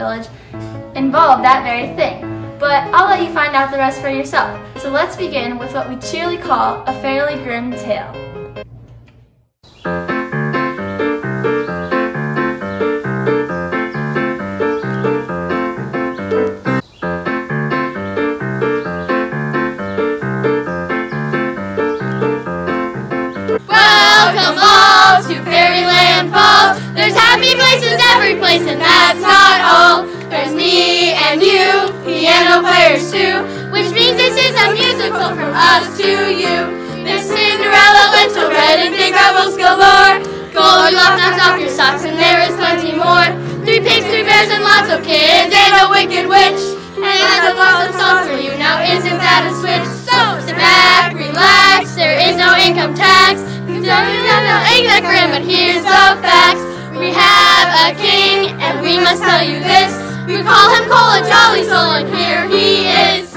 village involved that very thing. But I'll let you find out the rest for yourself. So let's begin with what we cheerily call a fairly Grimm tale. Income tax. You don't know exact grim, but here's the facts. We have a king, and we must tell you this. We call him Cole a jolly soul, and here he is.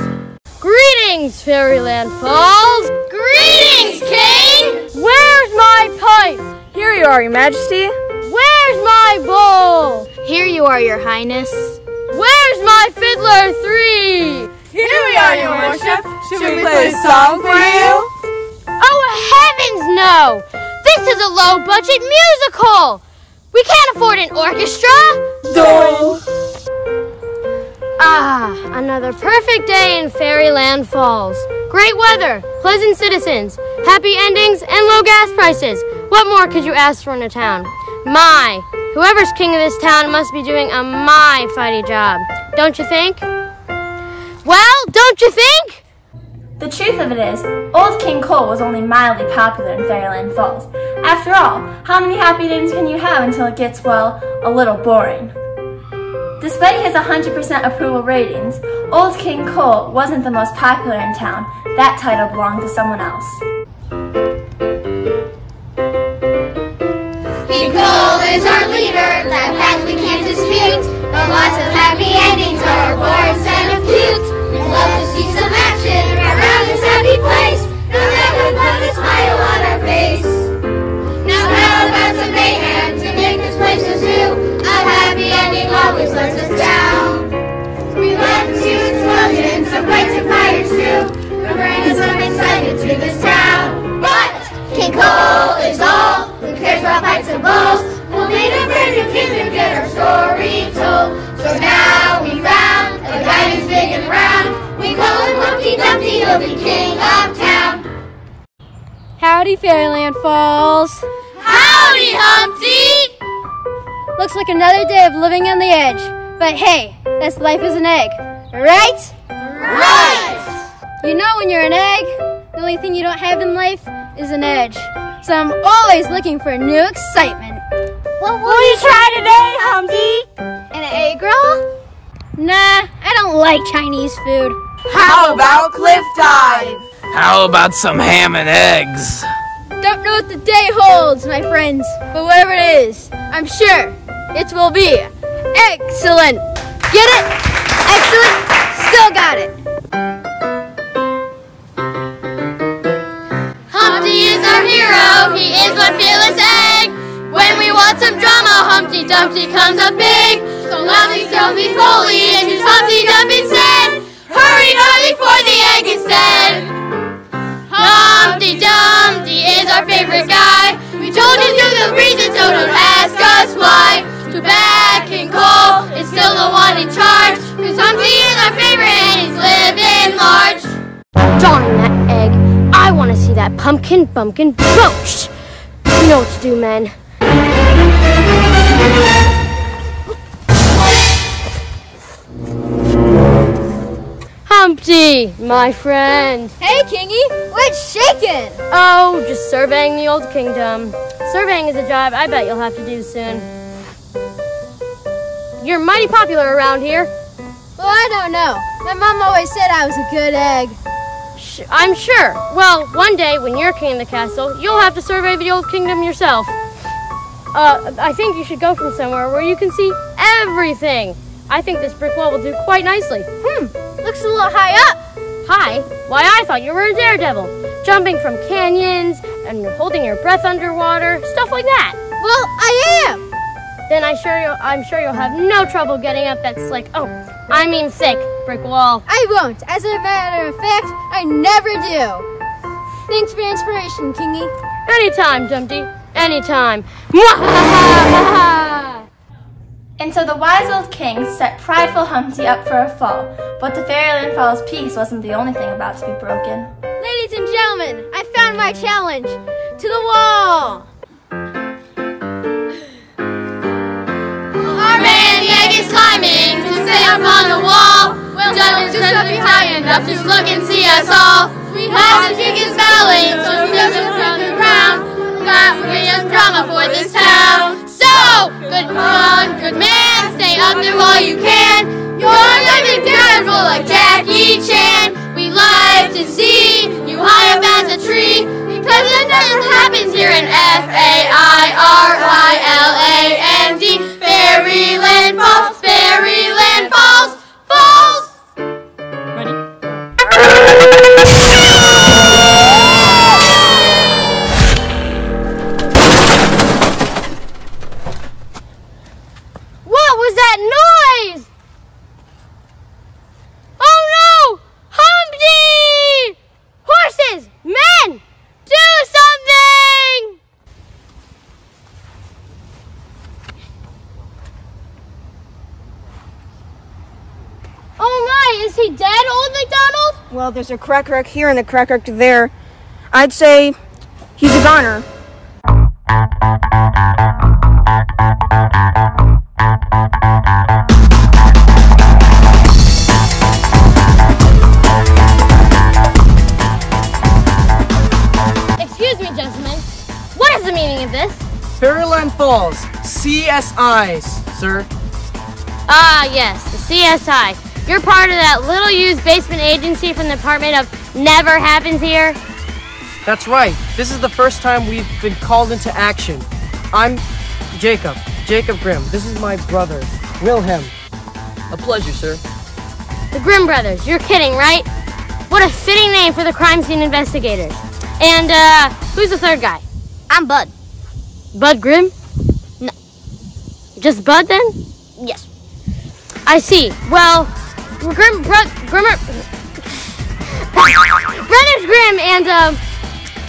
Greetings, Fairyland Falls! Greetings, king! Where's my pipe? Here you are, your majesty. Where's my bowl? Here you are, your highness. Where's my fiddler three? Here we are, your worship. Should we play a song for you? Oh, heavens no! This is a low budget musical! We can't afford an orchestra! Dole. Ah, another perfect day in Fairyland Falls. Great weather, pleasant citizens, happy endings, and low gas prices. What more could you ask for in a town? My, whoever's king of this town must be doing a my fighty job. Don't you think? Well, don't you think? The truth of it is, Old King Cole was only mildly popular in Fairyland Falls. After all, how many happy days can you have until it gets, well, a little boring? Despite his 100% approval ratings, Old King Cole wasn't the most popular in town. That title belonged to someone else. King Cole is our leader, that fact we can't dispute. But lots of happy endings are born instead of cute. We'd love to see some action happy place. Now that would put a smile on our face. Now how about some mayhem to make this place a zoo? A happy ending always lets us down. We love to see explosions, some fights and fires too. We're bringing some excitement to this town. But King Cole is all who cares about fights and balls. We'll need a brand new king to get our story told. So now we found a guy who's big and round. We call him Humpty Dumpty, he'll be king of town. Howdy, Fairyland Falls. Howdy, Humpty! Looks like another day of living on the edge. But hey, that's life as an egg, right? Right! You know when you're an egg, the only thing you don't have in life is an edge. So I'm always looking for new excitement. What will you try today, Humpty? An egg roll? Nah, I don't like Chinese food. How about cliff dive? How about some ham and eggs? Don't know what the day holds, my friends, but whatever it is, I'm sure it will be excellent. Get it? Excellent? Still got it. Humpty is our hero, he is one fearless egg. When we want some drama, Humpty Dumpty comes up big. So lousy, still be holy, and choose Humpty Dumpty instead. Hurry, not before the egg is dead. Humpty Dumpty is our favorite guy. We told you through the reason, so don't ask us why. Too bad King Cole is still the one in charge. Cause Humpty is our favorite and he's living large. Darn that egg. I want to see that pumpkin bumpkin roast. You know what to do, men. Humpty, my friend. Hey, Kingy, what's shaking? Oh, just surveying the old kingdom. Surveying is a job I bet you'll have to do soon. You're mighty popular around here. Well, I don't know. My mom always said I was a good egg. Sh- I'm sure. Well, one day when you're king of the castle, you'll have to survey the old kingdom yourself. Uh, I think you should go from somewhere where you can see everything. I think this brick wall will do quite nicely. Hmm, looks a little high up. High? Why, I thought you were a daredevil, jumping from canyons and holding your breath underwater, stuff like that. Well, I am. Then I sure you'll, I'm sure you'll have no trouble getting up that slick, oh, I mean thick, brick wall. I won't. As a matter of fact, I never do. Thanks for your inspiration, Kingy. Anytime, Dumpty. Anytime. Mwahaha! And so the wise old king set prideful Humpty up for a fall, but the Fairyland Falls peace wasn't the only thing about to be broken. Ladies and gentlemen, I found my challenge. To the wall. Our man the is climbing to stay up on the wall. Well, just up high enough, just look and see us all. We have to kick his belly, so he doesn't from the ground. That would be just drama for this town. So, good on, good man, stay up there while you can. You're living daredevil like Jackie Chan. We like to see you high up as a tree. Because it never happens here in F-A-I-R-Y-L-A-N-D. There's a crack wreck here and a crack wreck there. I'd say he's a goner. Excuse me, gentlemen. What is the meaning of this? Fairyland Falls, CSIs, sir. Ah, yes, the CSI. You're part of that little used basement agency from the Department of Never Happens Here. That's right. This is the first time we've been called into action. I'm Jacob, Jacob Grimm. This is my brother, Wilhelm. A pleasure, sir. The Grimm Brothers. You're kidding, right? What a fitting name for the crime scene investigators. And, uh, who's the third guy? I'm Bud. Bud Grimm? No. Just Bud then? Yes. I see. Well, Grimm, bro, Grimmer, Brothers Grimm and um,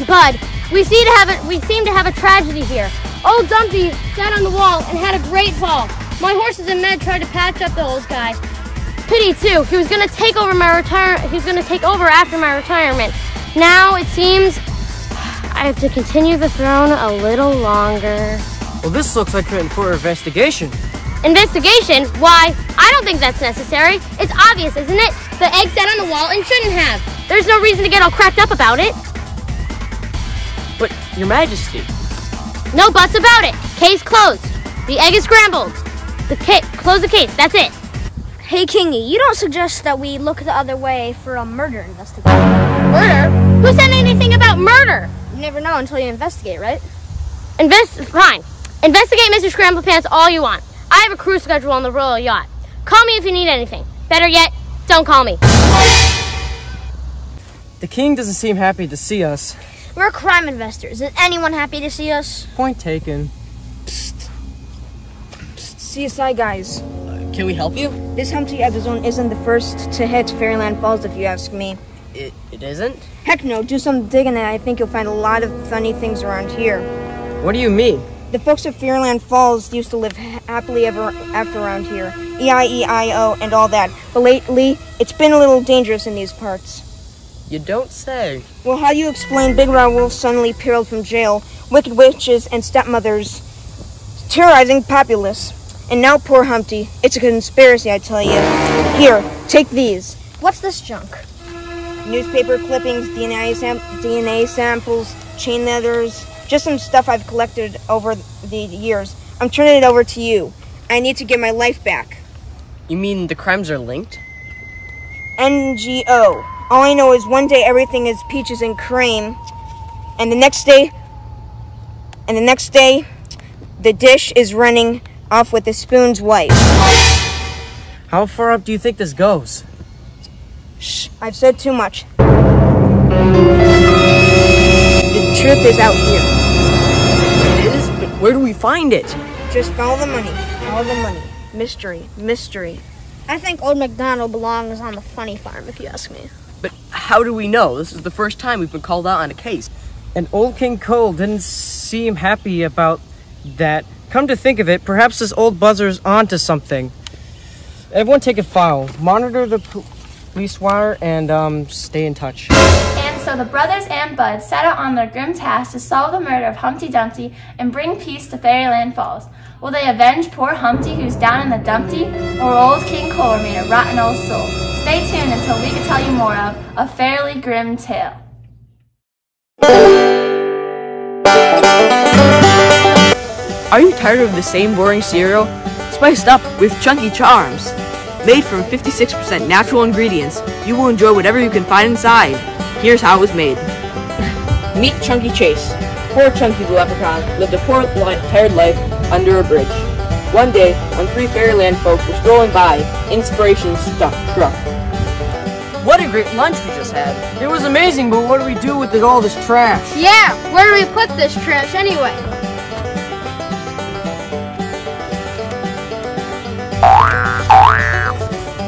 Bud, we seem to have a we seem to have a tragedy here. Old Dumpy sat on the wall and had a great fall. My horses and men tried to patch up the old guy. Pity too. He was gonna take over my retire. He was gonna take over after my retirement. Now it seems I have to continue the throne a little longer. Well, this looks like an for investigation. Investigation? Why? I don't think that's necessary. It's obvious, isn't it? The egg sat on the wall and shouldn't have. There's no reason to get all cracked up about it. But, Your Majesty, No buts about it. Case closed. The egg is scrambled. The case, close the case. That's it. Hey, Kingy, you don't suggest that we look the other way for a murder investigation. Murder? Who said anything about murder? You never know until you investigate, right? Invest. Fine. Investigate Mr. Scramble Pants all you want. I have a cruise schedule on the Royal Yacht. Call me if you need anything. Better yet, don't call me. the king doesn't seem happy to see us. We're crime investors. Is anyone happy to see us? Point taken. CSI guys, Can we help you? this Humpty episode isn't the first to hit Fairyland Falls if you ask me. It, it isn't? Heck no, do some digging and I think you'll find a lot of funny things around here. What do you mean? The folks of Fairyland Falls used to live happily ever after around here. E-I-E-I-O and all that. But lately, it's been a little dangerous in these parts. You don't say. Well, how do you explain Big Red Wolf suddenly peeled from jail, wicked witches and stepmothers terrorizing populace, and now poor Humpty? It's a conspiracy, I tell you. Here, take these. What's this junk? Newspaper clippings, DNA, sam- DNA samples, chain letters, just some stuff I've collected over the years. I'm turning it over to you. I need to get my life back. You mean the crimes are linked? NGO. All I know is one day everything is peaches and cream, and the next day, and the next day, the dish is running off with the spoon's wife. How far up do you think this goes? Shh, I've said too much. The truth is out here. It is, but where do we find it? Just follow the money. Follow the money. Mystery. Mystery. I think Old MacDonald belongs on the funny farm, if you ask me. But how do we know? This is the first time we've been called out on a case. And old King Cole didn't seem happy about that. Come to think of it, perhaps this old buzzer's onto something. Everyone take a file. Monitor the po- police wire and um, stay in touch. And so the brothers and Bud set out on their grim task to solve the murder of Humpty Dumpty and bring peace to Fairyland Falls. Will they avenge poor Humpty who's down in the Dumpty, or old King Cole remain a rotten old soul? Stay tuned until we can tell you more of a fairly Grimm tale. Are you tired of the same boring cereal? Spiced up with Chunky Charms. Made from 56% natural ingredients, you will enjoy whatever you can find inside. Here's how it was made. Meet Chunky Chase. Poor Chunky the leprechaun lived a poor, li- tired life under a bridge. One day, when three fairyland folk were strolling by, inspiration struck. struck. What a great lunch we just had. It was amazing, but what do we do with all this trash? Yeah, where do we put this trash anyway?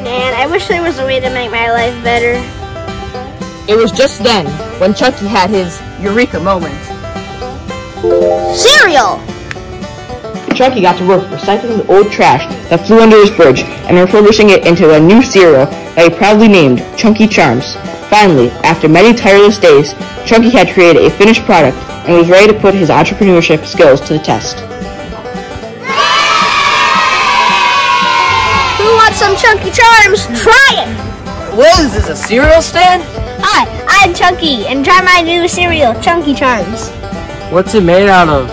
Man, I wish there was a way to make my life better. It was just then when Chunky had his eureka moment. Cereal! Chunky got to work recycling the old trash that flew under his bridge and refurbishing it into a new cereal that he proudly named Chunky Charms. Finally, after many tireless days, Chunky had created a finished product and was ready to put his entrepreneurship skills to the test. Wants some Chunky Charms? Try it! What is this, a cereal stand? Hi, I'm Chunky, and try my new cereal, Chunky Charms. What's it made out of?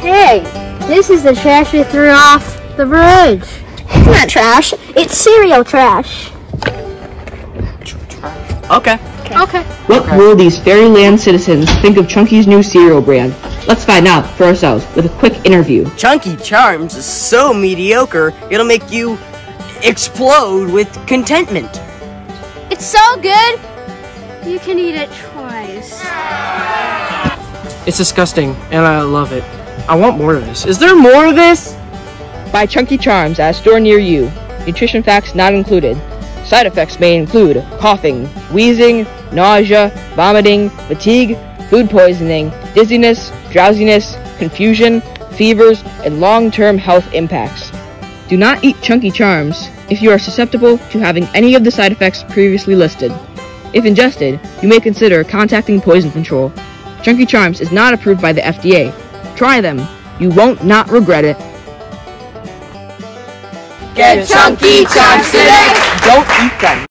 Hey, this is the trash we threw off the bridge. It's not trash, it's cereal trash. Okay. Okay. What will these fairyland citizens think of Chunky's new cereal brand? Let's find out for ourselves with a quick interview. Chunky Charms is so mediocre, it'll make you explode with contentment. It's so good, you can eat it twice. It's disgusting, and I love it. I want more of this. Is there more of this? Buy Chunky Charms at a store near you. Nutrition facts not included. Side effects may include coughing, wheezing, nausea, vomiting, fatigue, food poisoning, dizziness, drowsiness, confusion, fevers, and long-term health impacts. Do not eat Chunky Charms if you are susceptible to having any of the side effects previously listed. If ingested, you may consider contacting poison control. Chunky Charms is not approved by the FDA. Try them. You won't not regret it. Get Chunky Charms today! Don't eat them.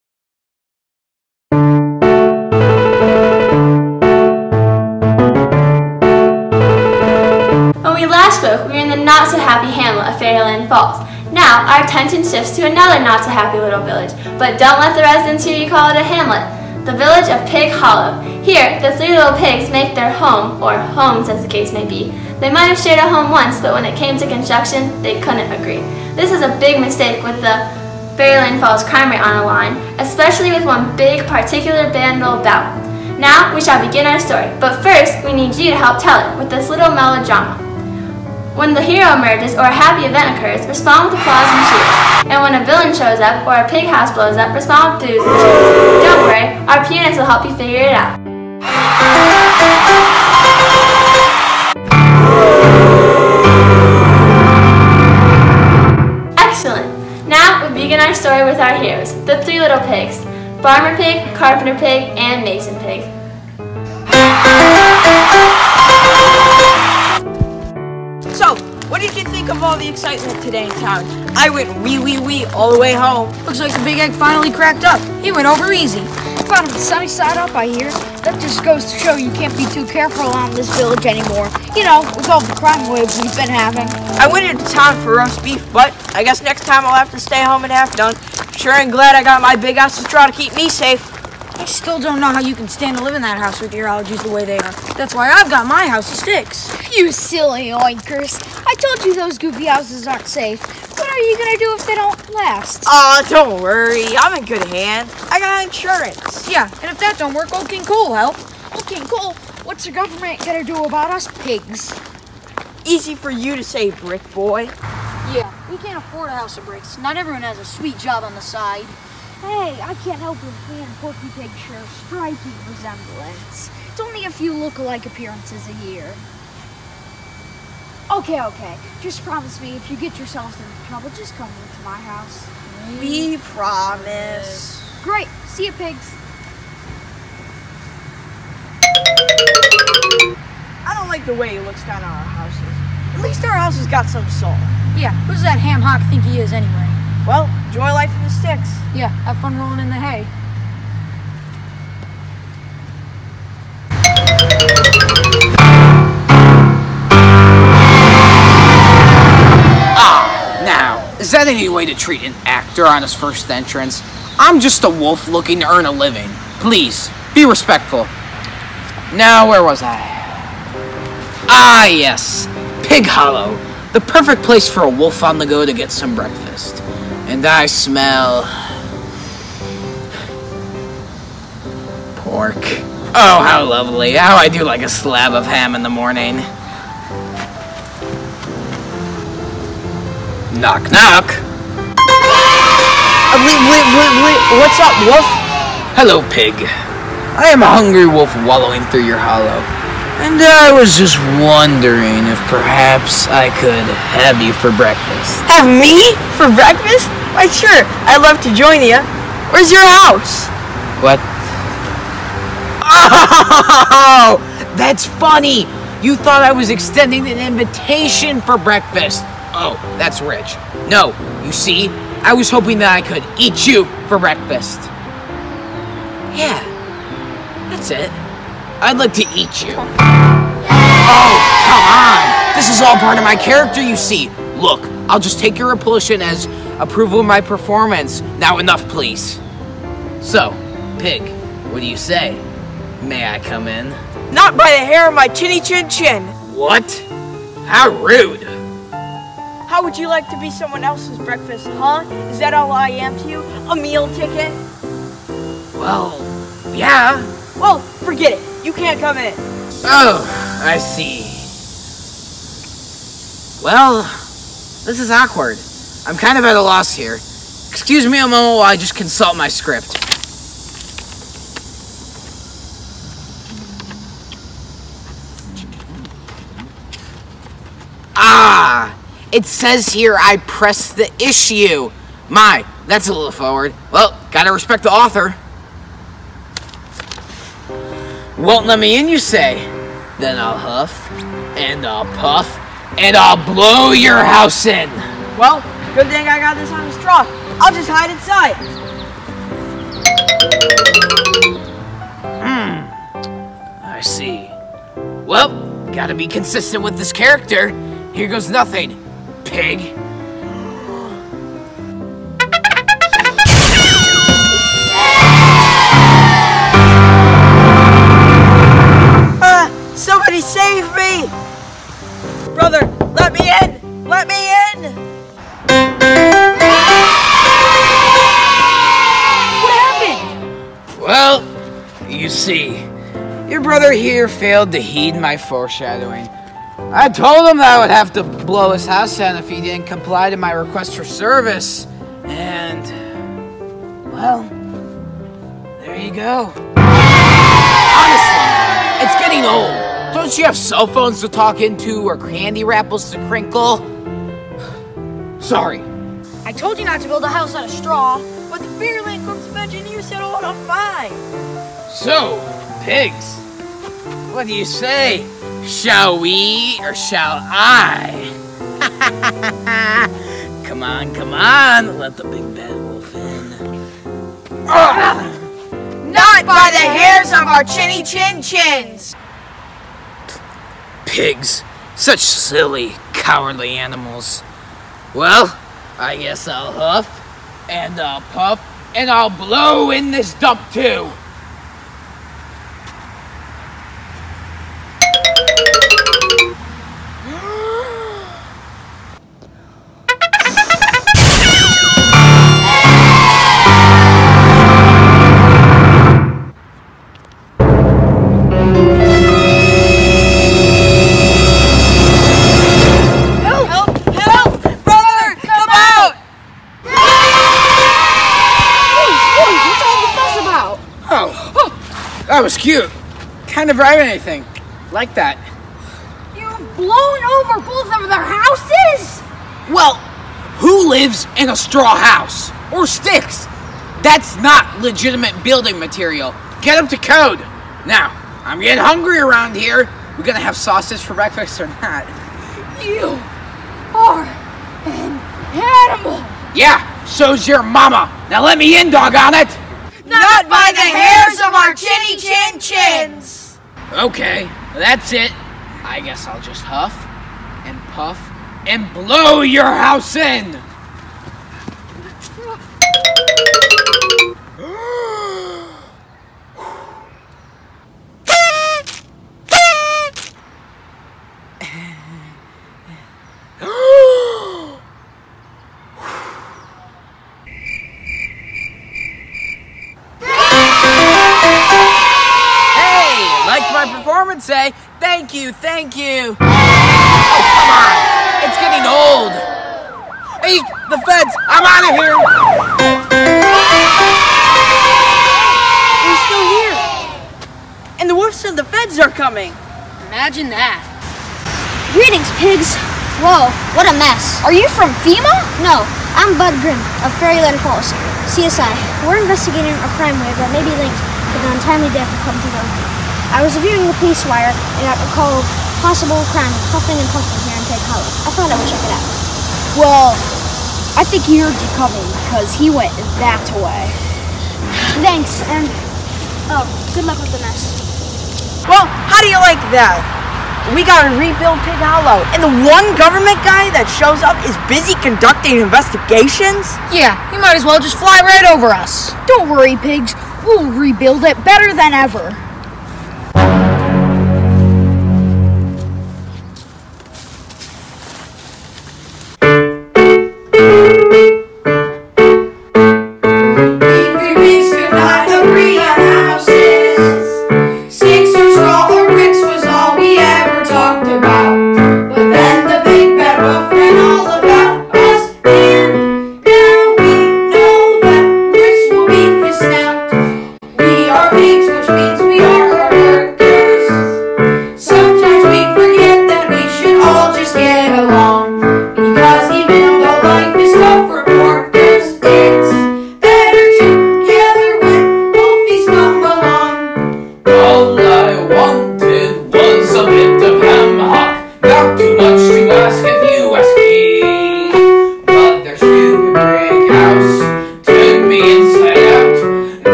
When we last spoke, we were in the not so happy hamlet of Fairyland Falls. Now, our attention shifts to another not so happy little village, but don't let the residents hear you call it a hamlet. The village of Pig Hollow. Here, the three little pigs make their home, or homes as the case may be. They might have shared a home once, but when it came to construction, they couldn't agree. This is a big mistake with the Fairyland Falls crime rate on the line, especially with one big particular vandal bout. Now, we shall begin our story, but first, we need you to help tell it with this little melodrama. When the hero emerges or a happy event occurs, respond with applause and cheers. And when a villain shows up or a pig house blows up, respond with boos and cheers. Don't worry, our pianist will help you figure it out. Our story with our heroes, the three little pigs. Farmer Pig, Carpenter Pig, and Mason Pig. So, what did you think of all the excitement today in town? I went wee wee wee all the way home. Looks like the big egg finally cracked up. He went over easy. Found him sunny side up, I hear. That just goes to show you can't be too careful around this village anymore. You know, with all the crime waves we've been having. I went into town for roast beef, but I guess next time I'll have to stay home and have done. Sure and glad I got my big ass of straw to keep me safe. I still don't know how you can stand to live in that house with your allergies the way they are. That's why I've got my house of sticks. You silly oinkers. I told you those goofy houses aren't safe. What are you gonna do if they don't last? Aw, don't worry. I'm in good hands. I got insurance. Yeah, and if that don't work, Old King Cole will help. Old King Cole, what's the government gonna do about us pigs? Easy for you to say, Brick Boy. Yeah, we can't afford a house of bricks. Not everyone has a sweet job on the side. Hey, I can't help but and Porky Pig share a striking resemblance. It's only a few look-alike appearances a year. Okay, okay. Just promise me if you get yourselves into trouble, just come into my house. We promise. Great. See you, pigs. I don't like the way he looks down on our houses. At least our house has got some soul. Yeah, who's that ham hock think he is anyway? Well, enjoy life in the sticks. Yeah, have fun rolling in the hay. Ah, now, is that any way to treat an actor on his first entrance? I'm just a wolf looking to earn a living. Please, be respectful. Now, where was I? Ah, yes, Pig Hollow. The perfect place for a wolf on the go to get some breakfast. And I smell... Pork. Oh, how lovely. How I do like a slab of ham in the morning. Knock, knock. Uh, wait, wait, wait, wait. What's up, Wolf? Hello, pig. I am a hungry wolf wallowing through your hollow. And I was just wondering if perhaps I could have you for breakfast. Have me for breakfast? Why, sure. I'd love to join you. Where's your house? What? Oh, that's funny. You thought I was extending an invitation for breakfast. Oh, that's rich. No, you see, I was hoping that I could eat you for breakfast. Yeah, that's it. I'd like to eat you. Oh, come on. This is all part of my character, you see. Look, I'll just take your repulsion as approval of my performance. Now enough, please. So, Pig, what do you say? May I come in? Not by the hair of my chinny chin chin. What? How rude. How would you like to be someone else's breakfast, huh? Is that all I am to you? A meal ticket? Well, yeah. Well, forget it. You can't come in. Oh, I see. Well, this is awkward. I'm kind of at a loss here. Excuse me a moment while I just consult my script. Ah! It says here I press the issue. My, that's a little forward. Well, gotta respect the author. Won't let me in, you say? Then I'll huff, and I'll puff, and I'll blow your house in. Well, good thing I got this on a straw. I'll just hide inside. Hmm. I see. Well, gotta be consistent with this character. Here goes nothing, pig. Ah, somebody save me! Brother, let me in! Let me in! What happened? Well, you see, your brother here failed to heed my foreshadowing. I told him that I would have to blow his house down if he didn't comply to my request for service. And, well, there you go. Honestly, it's getting old. Don't you have cell phones to talk into or candy wrappers to crinkle? Sorry. I told you not to build a house out of straw. But the Fairyland Corps of Engineers said, oh, no, fine. So, pigs, what do you say? Shall we or shall I? come on, come on, let the big bad wolf in. Ah! Not by the hairs of our chinny chin chins. Pigs, such silly, cowardly animals. Well, I guess I'll huff, and I'll puff, and I'll blow in this dump too. That was cute. Can't have drive anything like that. You've blown over both of their houses? Well, who lives in a straw house or sticks? That's not legitimate building material. Get up to code. Now, I'm getting hungry around here. We're gonna have sausage for breakfast or not? You are an animal. Yeah, so's your mama. Now let me in, doggone it. Not by the hairs of our chinny chin chins. Okay, that's it. I guess I'll just huff and puff and blow your house in. Thank you, thank you. Oh, come on. It's getting old. Hey, the feds, I'm out of here. We're still here. And the wolf said the feds are coming. Imagine that. Greetings, pigs. Whoa, what a mess. Are you from FEMA? No, I'm Bud Grimm of Fairyland Falls, CSI. We're investigating a crime wave that may be linked to the untimely death of Humpty Dumpty. I was reviewing the police wire and got a call of possible crime of huffing and puffing here in Pig Hollow. I thought I would check it out. Well, I think he heard you coming because he went that way. Thanks, and oh, good luck with the mess. Well, how do you like that? We gotta rebuild Pig Hollow, and the one government guy that shows up is busy conducting investigations? Yeah, you might as well just fly right over us. Don't worry, pigs. We'll rebuild it better than ever.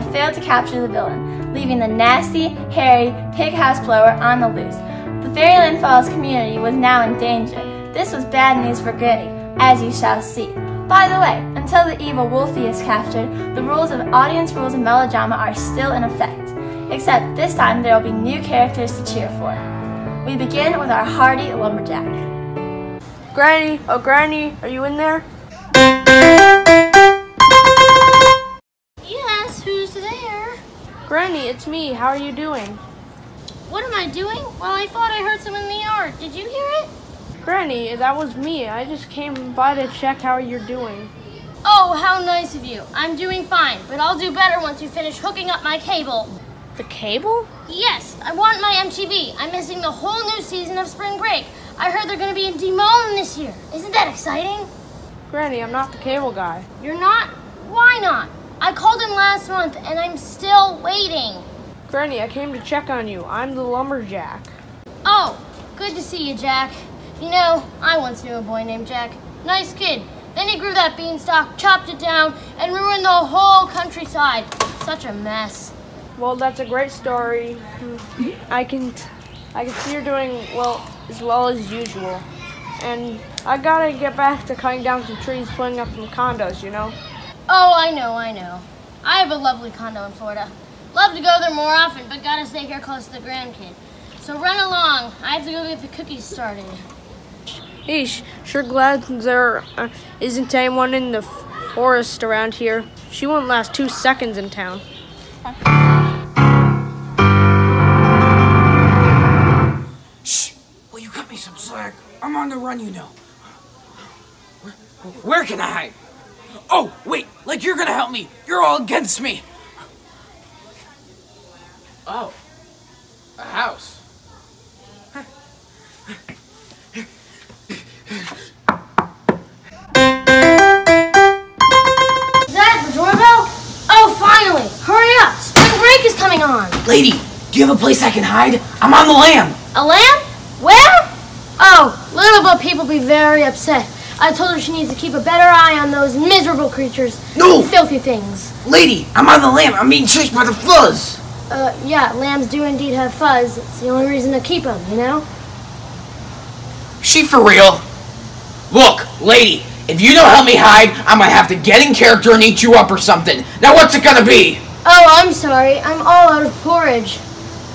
Had failed to capture the villain, leaving the nasty, hairy pig house blower on the loose. The Fairyland Falls community was now in danger. This was bad news for Gritty, as you shall see. By the way, until the evil Wolfie is captured, the rules of audience rules and melodrama are still in effect. Except this time there will be new characters to cheer for. We begin with our hardy lumberjack. Granny, oh Granny, are you in there? Granny, it's me. How are you doing? What am I doing? Well, I thought I heard someone in the yard. Did you hear it? Granny, that was me. I just came by to check how you're doing. Oh, how nice of you. I'm doing fine, but I'll do better once you finish hooking up my cable. The cable? Yes, I want my MTV. I'm missing the whole new season of Spring Break. I heard they're going to be in Des Moines this year. Isn't that exciting? Granny, I'm not the cable guy. You're not? Why not? I called him last month and I'm still waiting. Granny, I came to check on you. I'm the lumberjack. Oh, good to see you, Jack. You know, I once knew a boy named Jack. Nice kid. Then he grew that beanstalk, chopped it down, and ruined the whole countryside. Such a mess. Well, that's a great story. I can, I can see you're doing well. as well as usual. And I gotta get back to cutting down some trees, putting up some condos, you know? Oh, I know, I know. I have a lovely condo in Florida. Love to go there more often, but gotta stay here close to the grandkid. So run along. I have to go get the cookies started. Eesh, sure glad there uh, isn't anyone in the forest around here. She won't last two seconds in town. Shh! Will you cut me some slack? I'm on the run, you know. Where, where can I hide? Oh, wait! Like you're gonna help me! You're all against me! Oh. A house. Is that the doorbell? Oh, finally! Hurry up! Spring break is coming on! Lady, do you have a place I can hide? I'm on the lam! A lamb? Where? Oh, little but people be very upset. I told her she needs to keep a better eye on those miserable creatures. No! Filthy things. Lady, I'm on the lamb. I'm being chased by the fuzz! Uh, yeah, lambs do indeed have fuzz. It's the only reason to keep them, you know? She for real? Look, lady, if you don't help me hide, I'm gonna have to get in character and eat you up or something. Now what's it gonna be? Oh, I'm sorry. I'm all out of porridge.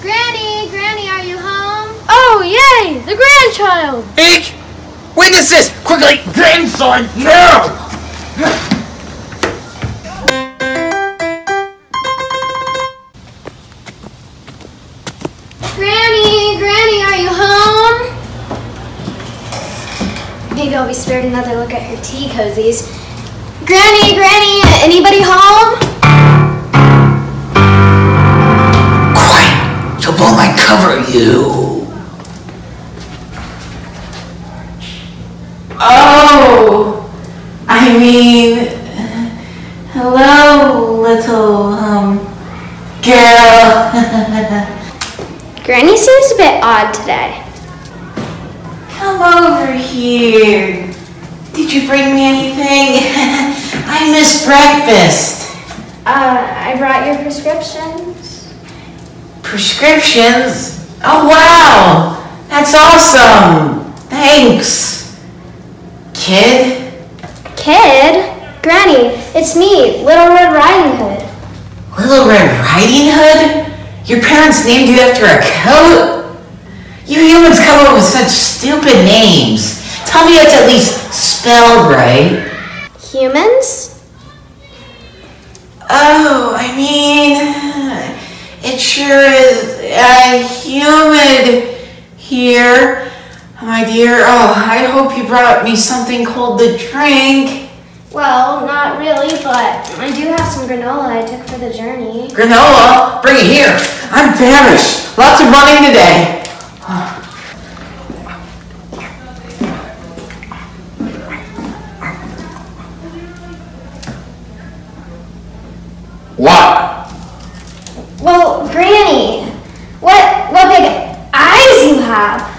Granny, Granny, are you home? Oh, yay! The grandchild! Eek! Witness this! Quickly! Grandson! No! Granny, Granny, are you home? Maybe I'll be spared another look at her tea cozies. Granny, Granny, anybody home? Quiet! You'll blow my cover, you! I mean, hello, little um girl. Granny seems a bit odd today. Come over here. Did you bring me anything? I missed breakfast. Uh, I brought your prescriptions. Prescriptions? Oh wow, that's awesome. Thanks, kid. Kid? Granny, it's me, Little Red Riding Hood. Little Red Riding Hood? Your parents named you after a coat? You humans come up with such stupid names. Tell me it's at least spelled right. Humans? Oh, I mean, it sure is uh, humid here, my dear. Oh, I hope you brought me something cold to drink. Well, not really, but I do have some granola I took for the journey. Granola, bring it here. I'm famished. Lots of running today. What? Well, Granny, what what big eyes you have?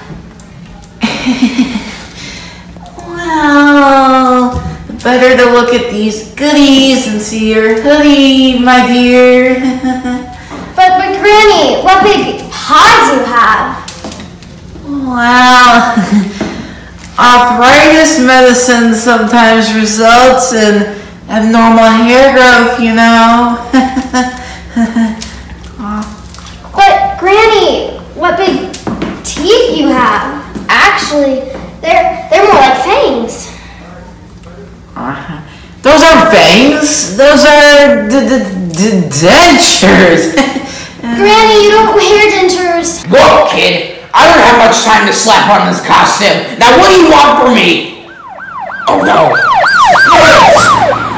Well, better to look at these goodies and see your hoodie, my dear. But but Granny, what big paws you have? Wow. Arthritis medicine sometimes results in abnormal hair growth, you know. But Granny, what big teeth you have? Actually, they're they're more like fangs. Those aren't. Those are d- d- d- dentures. Granny, you don't wear dentures. Look, kid, I don't have much time to slap on this costume. Now what do you want from me? Oh no.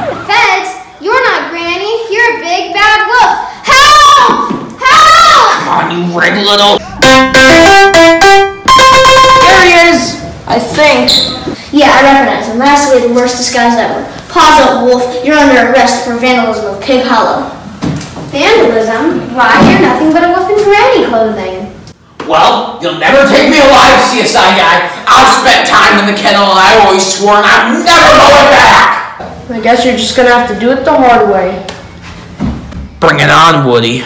The feds? You're not Granny. You're a big bad wolf. Help! Help! Come on, you red little... There he is! I think. Yeah, I recognize him. Lastly, the worst disguise ever. Paws up, Wolf. You're under arrest for vandalism of Pig Hollow. Vandalism? Why, you're nothing but a wolf in granny clothing. Well, you'll never take me alive, CSI guy. I've spent time in the kennel and I always swore and I'm never going back. I guess you're just gonna have to do it the hard way. Bring it on, Woody.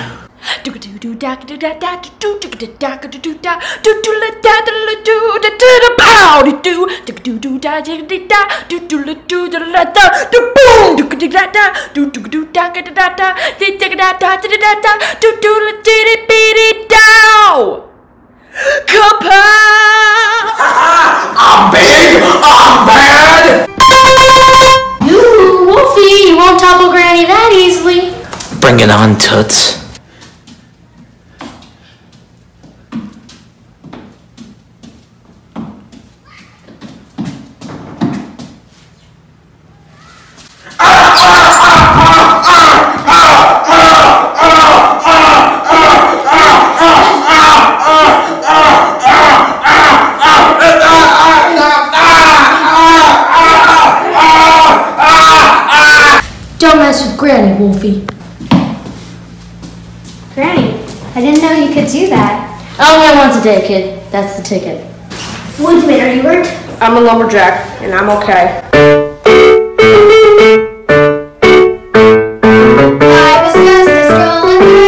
Do da do da da do do do da do do da do do la da da la do da da da pow do do do do do da da da do do la do da la da do boom do do da da do do do da da da da da da da da da da da do do la dee dee bee dee dow. Kapow! I'm big, I'm bad. Ooh, Wolfie, you won't topple Granny that easily. Bring it on, Toots. Don't mess with Granny, Wolfie. Granny, I didn't know you could do that. Only once a day, kid. That's the ticket. Woodsman, are you hurt? I'm a lumberjack, and I'm okay. I was just a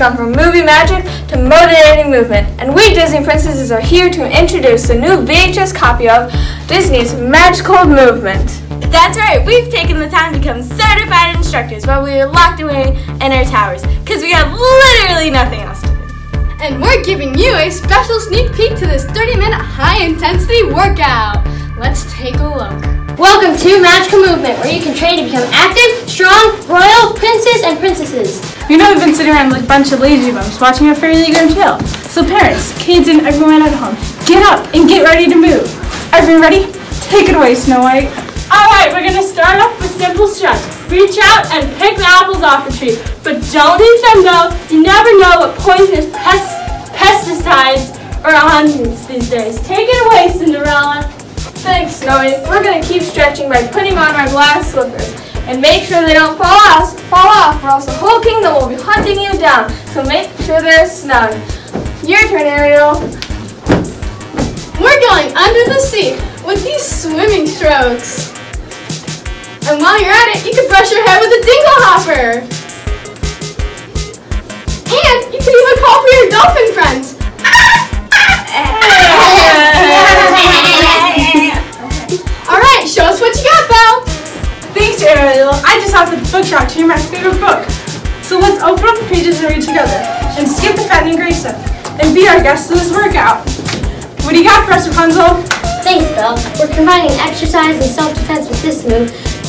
gone from movie magic to motivating movement, and we Disney princesses are here to introduce the new VHS copy of Disney's Magical Movement. That's right, we've taken the time to become certified instructors while we were locked away in our towers, because we have literally nothing else to do. And we're giving you a special sneak peek to this 30 minute high intensity workout. Let's take a look. Welcome to Magical Movement, where you can train to become active, strong, royal princes and princesses. You know we've been sitting around like a bunch of lazy bums watching a League and chill. So parents, kids, and everyone at home, get up and get ready to move. Everyone ready? Take it away, Snow White. Alright, we're gonna start off with simple steps. Reach out and pick the apples off the tree. But don't eat them though. You never know what poisonous pest- pesticides are on these days. Take it away, Cinderella. Thanks, Snowy. We're gonna keep stretching by putting on our glass slippers. And make sure they don't fall off, fall off, or else the whole kingdom will be hunting you down. So make sure they're snug. Your turn, Ariel. We're going under the sea with these swimming strokes. And while you're at it, you can brush your hair with a dingle hopper. And you can even call for your dolphin friends. Alright, show us what you got, Belle. Thanks, Ariel. Just have the book shop to read my favorite book. So let's open up the pages and read together. And skip the fattening gray stuff. And be our guest to this workout. What do you got for us, Rapunzel? Thanks, Belle. We're combining exercise and self-defense with this move.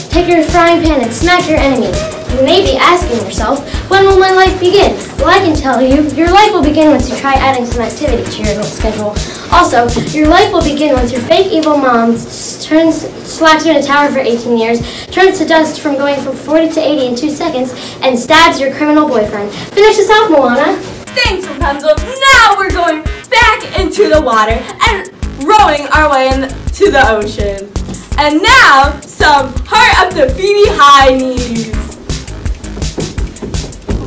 Take your frying pan and smack your enemy. You may be asking yourself, when will my life begin? Well, I can tell you, your life will begin once you try adding some activity to your schedule. Also, your life will begin once your fake evil mom turns slacks you in a tower for 18 years, turns to dust from going from 40 to 80 in two seconds, and stabs your criminal boyfriend. Finish this off, Moana. Thanks, Rapunzel. Now we're going back into the water and rowing our way into the ocean. And now, some heart of Te Fiti high knees.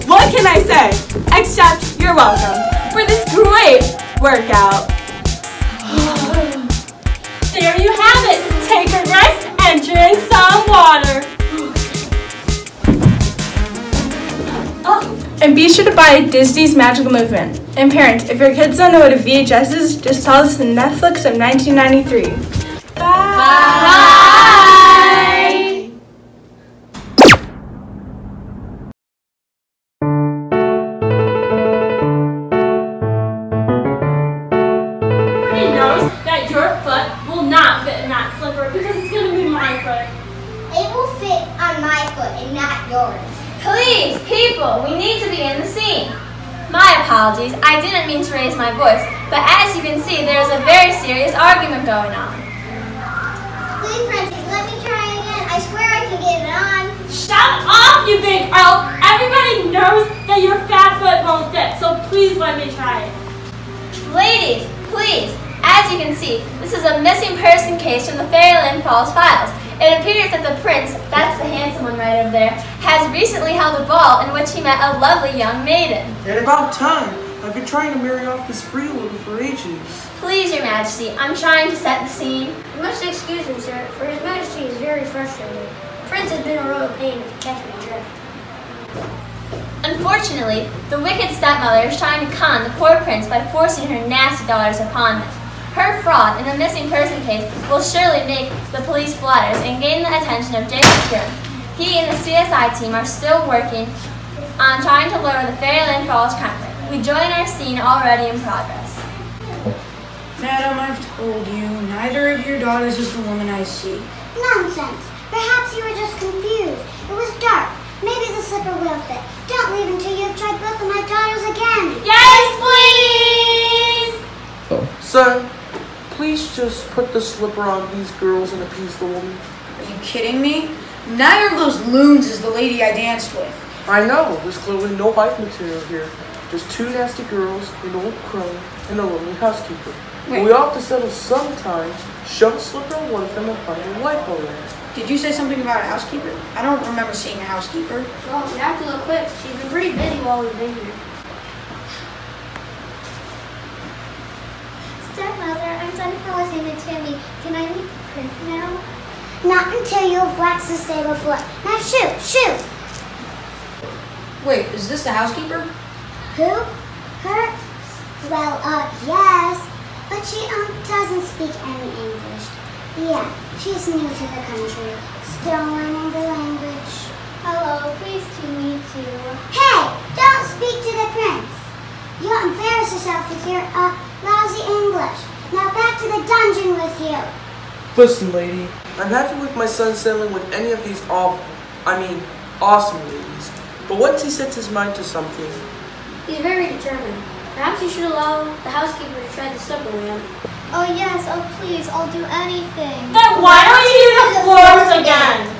What can I say? Except you're welcome for this great workout. There you have it. Take a rest and drink some water. Oh, And be sure to buy Disney's Magical Movement. And parents, if your kids don't know what a VHS is, just tell us the Netflix of 1993. Bye. Everybody apologies, I didn't mean to raise my voice, but as you can see, there's a very serious argument going on. Please, Princess, let me try again. I swear I can get it on. Shut up, you big elf! Everybody knows that your fat foot won't fit, so please let me try it. Ladies, please, as you can see, this is a missing person case from the Fairyland Falls files. It appears that the prince, that's the handsome one right over there, has recently held a ball in which he met a lovely young maiden. And about time. I've been trying to marry off this free woman for ages. Please, your majesty, I'm trying to set the scene. You must excuse him, sir, for his majesty is very frustrated. The prince has been a royal pain if you catch my drift. Unfortunately, the wicked stepmother is trying to con the poor prince by forcing her nasty daughters upon him. Her fraud in the missing person case will surely make the police blotters and gain the attention of Jacob Grimm. He and the CSI team are still working on trying to lower the Fairyland Falls crime rate. We join our scene already in progress. Madam, I've told you, neither of your daughters is the woman I see. Nonsense. Perhaps you were just confused. It was dark. Maybe the slipper will fit. Don't leave until you have tried both of my daughters again. Yes, please! Oh. Son, please just put the slipper on these girls and appease the woman. Are you kidding me? Neither of those loons is the lady I danced with. I know, there's clearly no wife material here. Just two nasty girls, an old crone, and a lonely housekeeper. Wait. We ought to settle sometime, shove a slipper on one of them and find a wife already. Did you say something about a housekeeper? I don't remember seeing a housekeeper. Well, you have to look quick. She's been pretty busy while we've been here. Stepmother, I'm Sunflower's name is Timmy. Can I meet the prince now? Not until you have waxed the stable floor. Now shoot, shoot! Wait, is this the housekeeper? Who? Her? Well, uh, yes. But she um doesn't speak any English. Yeah, she's new to the country. Still learning the language. Hello, pleased to meet you. Hey! Don't speak to the prince! You'll embarrass yourself with your, uh, lousy English. Now back to the dungeon with you. Listen, lady, I'm happy with my son settling with any of these awful, I mean, awesome ladies. But once he sets his mind to something, He's very determined. Perhaps you should allow the housekeeper to try the slipper lamp. Oh yes, oh please, I'll do anything. Then why don't you use the floors again?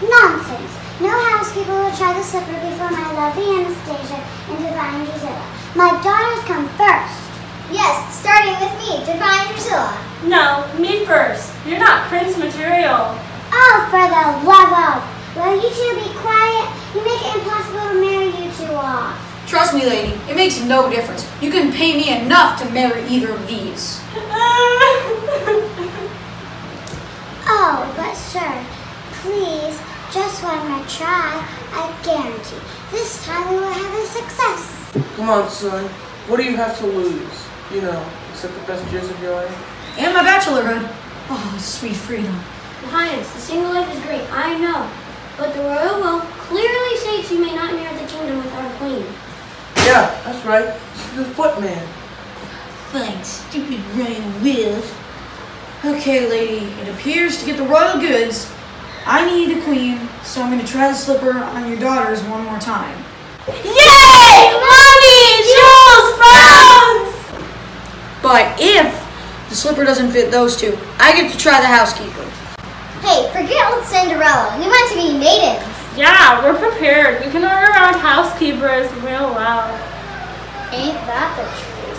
Nonsense. No housekeeper will try the slipper before my lovely Anastasia and Divine Drusilla. My daughters come first. Yes, starting with me, Divine Drusilla. No, me first. You're not prince material. Oh, for the love of! Well, you two be quiet? You make it impossible to marry you two off. Trust me, lady, it makes no difference. You can pay me enough to marry either of these. Oh, but sir, please, just one more try. I guarantee this time we will have a success. come on, son, what do you have to lose? You know, except the best years of your life? And my bachelorhood. Oh, sweet freedom. Your Highness, the single life is great, I know. But the royal will clearly states you may not inherit the kingdom without a queen. Yeah, that's right. She's the footman. Fine, stupid royal wills. Okay, lady, it appears to get the royal goods. I need a queen, so I'm going to try the slipper on your daughters one more time. Yay! Mommy! Jules! Phones! But if the slipper doesn't fit those two, I get to try the housekeeper. Hey, forget old Cinderella. We want to be maidens. Yeah, we're prepared. We can order our housekeepers real well. Ain't that the truth?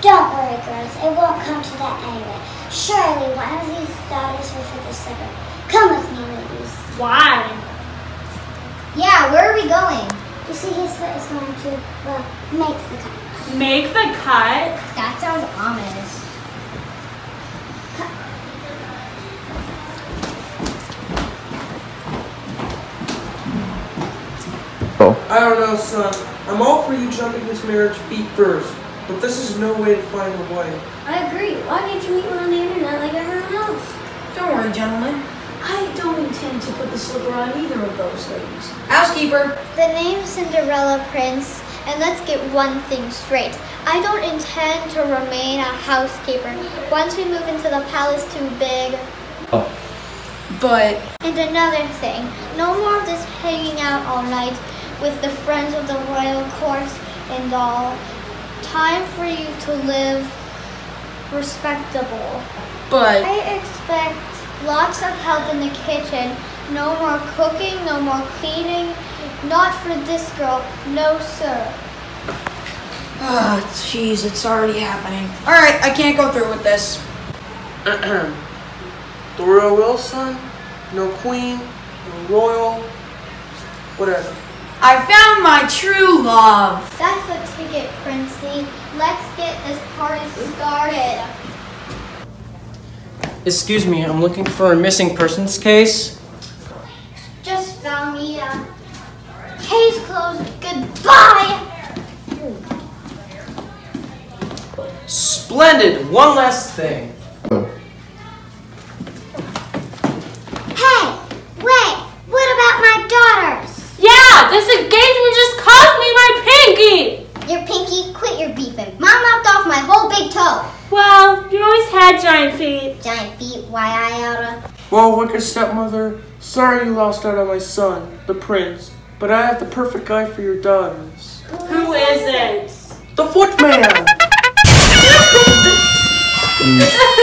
Don't worry, girls. It won't come to that anyway. Surely one of these daughters will fit the slipper. Come with me, ladies. Why? Yeah, where are we going? You see, his foot is going to, well, make the cut. Make the cut. That sounds ominous. Oh. I don't know, son. I'm all for you jumping this marriage feet first, but this is no way to find a wife. I agree. Why can't you meet her on the internet like everyone else? Don't worry, gentlemen. I don't intend to put the slipper on either of those ladies. Housekeeper! The name Cinderella Prince and let's get one thing straight. I don't intend to remain a housekeeper. Once we move into the palace too big. Oh. But And another thing, no more of this hanging out all night with the friends of the royal court and all. Time for you to live respectable. But- I expect lots of help in the kitchen. No more cooking, no more cleaning. Not for this girl, no sir. Ah, jeez, it's already happening. Alright, I can't go through with this. the royal will, son? No queen, no royal, whatever. I found my true love. That's a ticket, Princey. Let's get this party started. Excuse me, I'm looking for a missing persons case. Just found me a case closed. Goodbye. Splendid! One last thing. Hey, wait. What about my daughters? Yeah, this engagement just cost me my pinky! Your pinky, quit your beefing. Mom knocked off my whole big toe. Well, you always had giant feet. Giant feet, why I oughta. Well, wicked stepmother, sorry you lost out on my son, the prince, but I have the perfect guy for your daughters. Who is it? The footman!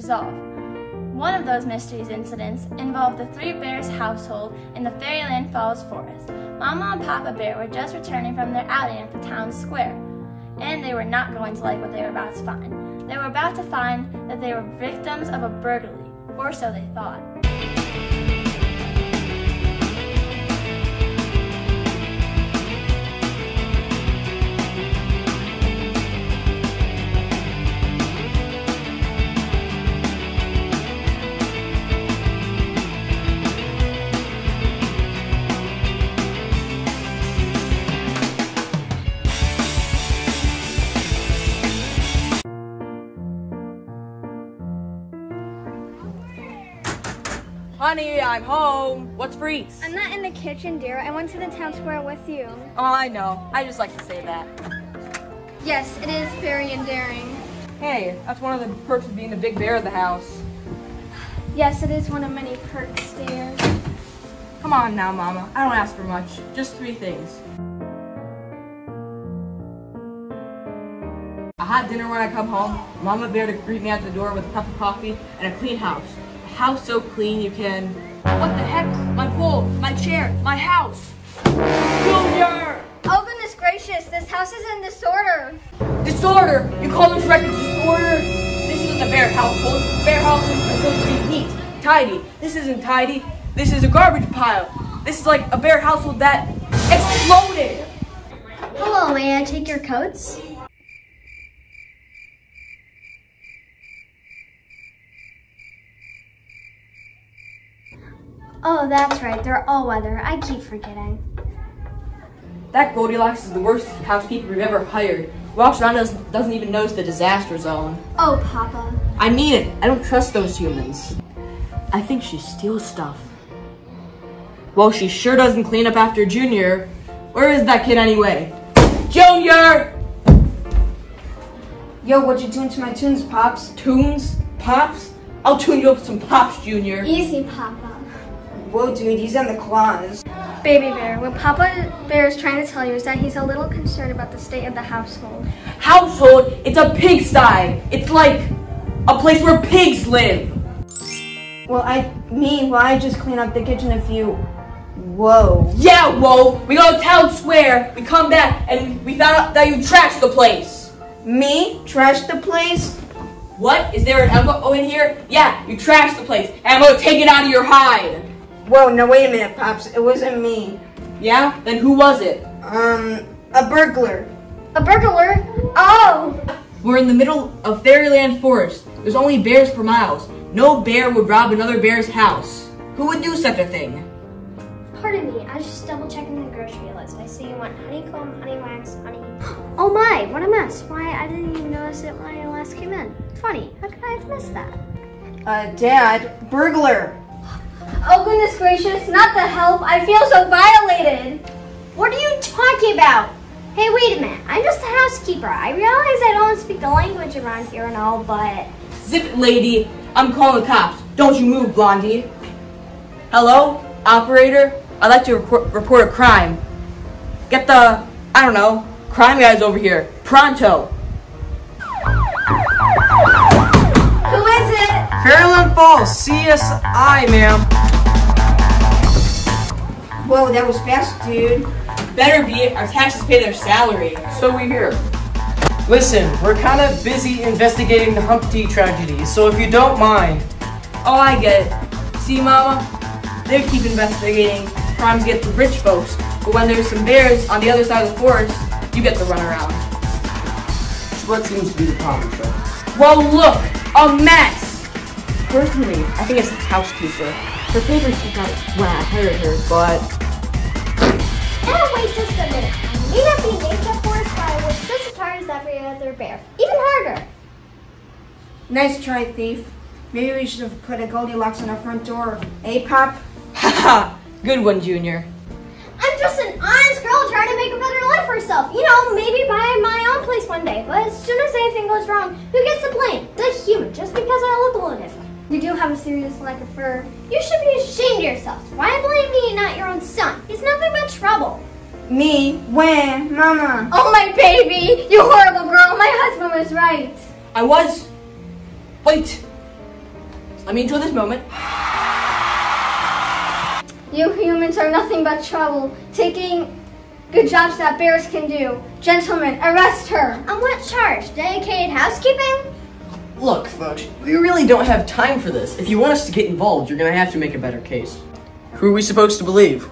resolve. One of those mysteries incidents involved the Three Bears household in the Fairyland Falls forest. Mama and Papa Bear were just returning from their outing at the town square, and they were not going to like what they were about to find. They were about to find that they were victims of a burglary, or so they thought. Honey, I'm home. What's for eats? I'm not in the kitchen, dear. I went to the town square with you. Oh, I know. I just like to say that. Yes, it is very endearing. Hey, that's one of the perks of being the big bear of the house. Yes, it is one of many perks, dear. Come on now, Mama. I don't ask for much. Just three things. A hot dinner when I come home, Mama Bear to greet me at the door with a cup of coffee, and a clean house. House so clean you can... What the heck? My pool, my chair, my house! Junior! Oh, goodness gracious, this house is in disorder. Disorder! You call this record disorder? This isn't a bear household. Bear house are supposed to be neat, tidy. This isn't tidy. This is a garbage pile. This is like a bear household that exploded. Hello, may I take your coats? Oh, that's right. They're all weather. I keep forgetting. That Goldilocks is the worst housekeeper we've ever hired. Walks around us, doesn't even notice the disaster zone. Oh, Papa. I mean it. I don't trust those humans. I think she steals stuff. Well, she sure doesn't clean up after Junior. Where is that kid anyway? Junior! Yo, what you doing to my tunes, Pops? Tunes? Pops? I'll tune you up with some pops, Junior. Easy, Papa. Whoa, dude, he's on the claws. Baby Bear, what Papa Bear is trying to tell you is that he's a little concerned about the state of the household. Household? It's a pigsty. It's like a place where pigs live. Well, I, me, well, I just clean up the kitchen if you, whoa. Yeah, whoa. We go to town square. We come back and we found out that you trashed the place. Me? Trashed the place? What? Is there an elbow oh, in here? Yeah, you trashed the place. And I'm gonna take it out of your hide. Whoa, no, wait a minute, Pops. It wasn't me. Yeah? Then who was it? Um, a burglar. A burglar? Oh! We're in the middle of Fairyland Forest. There's only bears for miles. No bear would rob another bear's house. Who would do such a thing? Pardon me, I was just double checking the grocery list. I see you want honeycomb, honey wax, honey. Oh my, what a mess. Why, I didn't even notice it when I last came in. Funny, how could I have missed that? Uh, Dad, burglar. Oh goodness gracious, not the help. I feel so violated. What are you talking about? Hey, wait a minute. I'm just a housekeeper. I realize I don't speak the language around here and all, but... Zip it, lady. I'm calling the cops. Don't you move, Blondie. Hello? Operator? I'd like to report, report a crime. Get the, I don't know, crime guys over here. Pronto. Is it? Fairyland Falls, CSI, ma'am. Whoa, that was fast, dude. Better be. Our taxes pay their salary. So we hear. Listen, we're kind of busy investigating the Humpty tragedy, so if you don't mind. Oh, I get it. See, Mama? They keep investigating. Crimes get the rich folks. But when there's some bears on the other side of the forest, you get the runaround. What seems to be the problem, sir? Well, look, a mess. Personally, I think it's the housekeeper. Her favorite took out when I hired her, but Now wait just a minute. May not be named a forest fire was just as hard as every other bear. Even harder. Nice try, thief. Maybe we should have put a Goldilocks on our front door. Hey, Pop? haha, good one, Junior. I'm just an honest girl trying to make a better life for herself. You know, maybe buy my own place one day. But as soon as anything goes wrong, who gets the blame? The human, just because I look a little different. You do have a serious lack of fur. You should be ashamed of yourself. Why blame me not your own son? He's nothing but trouble. Me? When? Mama? Oh, my baby! You horrible girl! My husband was right. I was. Wait. Let me enjoy this moment. You humans are nothing but trouble, taking good jobs that bears can do. Gentlemen, arrest her. On what charge? Dedicated housekeeping? Look, folks, we really don't have time for this. If you want us to get involved, you're gonna have to make a better case. Who are we supposed to believe?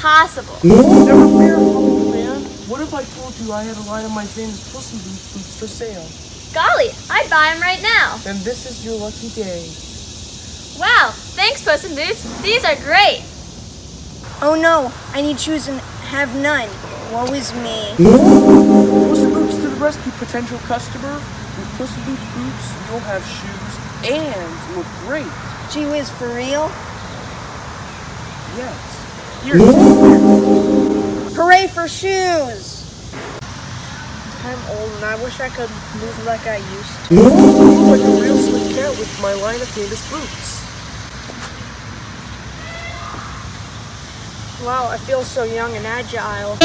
Impossible. Never fear, humble fan. What if I told you I had a line of my famous Puss in Boots boots for sale? Golly, I'd buy them right now. Then this is your lucky day. Wow, thanks Puss in Boots. These are great. Oh no, I need shoes and have none. Woe is me. Puss in Boots to the rescue, potential customer. With Puss in Boots boots, you'll have shoes and look great. Gee whiz, for real? Yes. Here. Hooray for shoes! I'm old and I wish I could move like I used to. You look like a real slick cat with my line of famous boots. Wow, I feel so young and agile.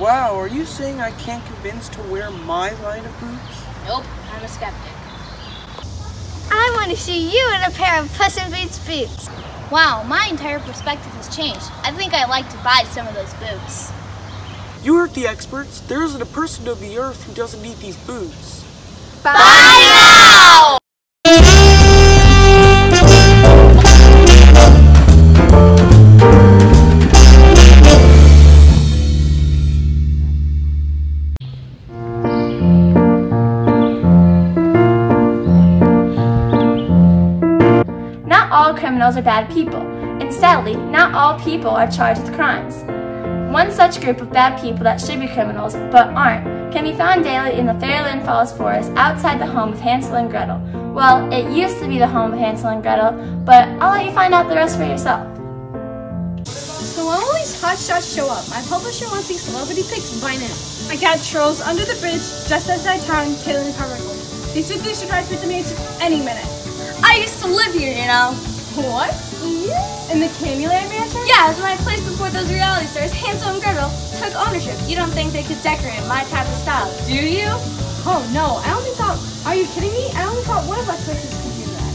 Wow, are you saying I can't convince to wear my line of boots? Nope, I'm a skeptic. I want to see you in a pair of Puss in Boots boots. Wow, my entire perspective has changed. I think I'd like to buy some of those boots. You heard the experts. There isn't a person on the earth who doesn't need these boots. Bye criminals are bad people, and sadly, not all people are charged with crimes. One such group of bad people that should be criminals, but aren't, can be found daily in the Fairyland Falls forest outside the home of Hansel and Gretel. Well, it used to be the home of Hansel and Gretel, but I'll let you find out the rest for yourself. So when will these hot shots show up? My publisher wants these celebrity pics by now. I got trolls under the bridge just outside town, Taylor and Carmichael. They said they should drive 50 minutes any minute. I used to live here, you know. What? In the Candyland mansion? Yeah, it was my place before those reality stars, Hansel and Gretel, took ownership. You don't think they could decorate my type of style, do you? Oh no, I only thought. Are you kidding me? I only thought one of us fixes could do that.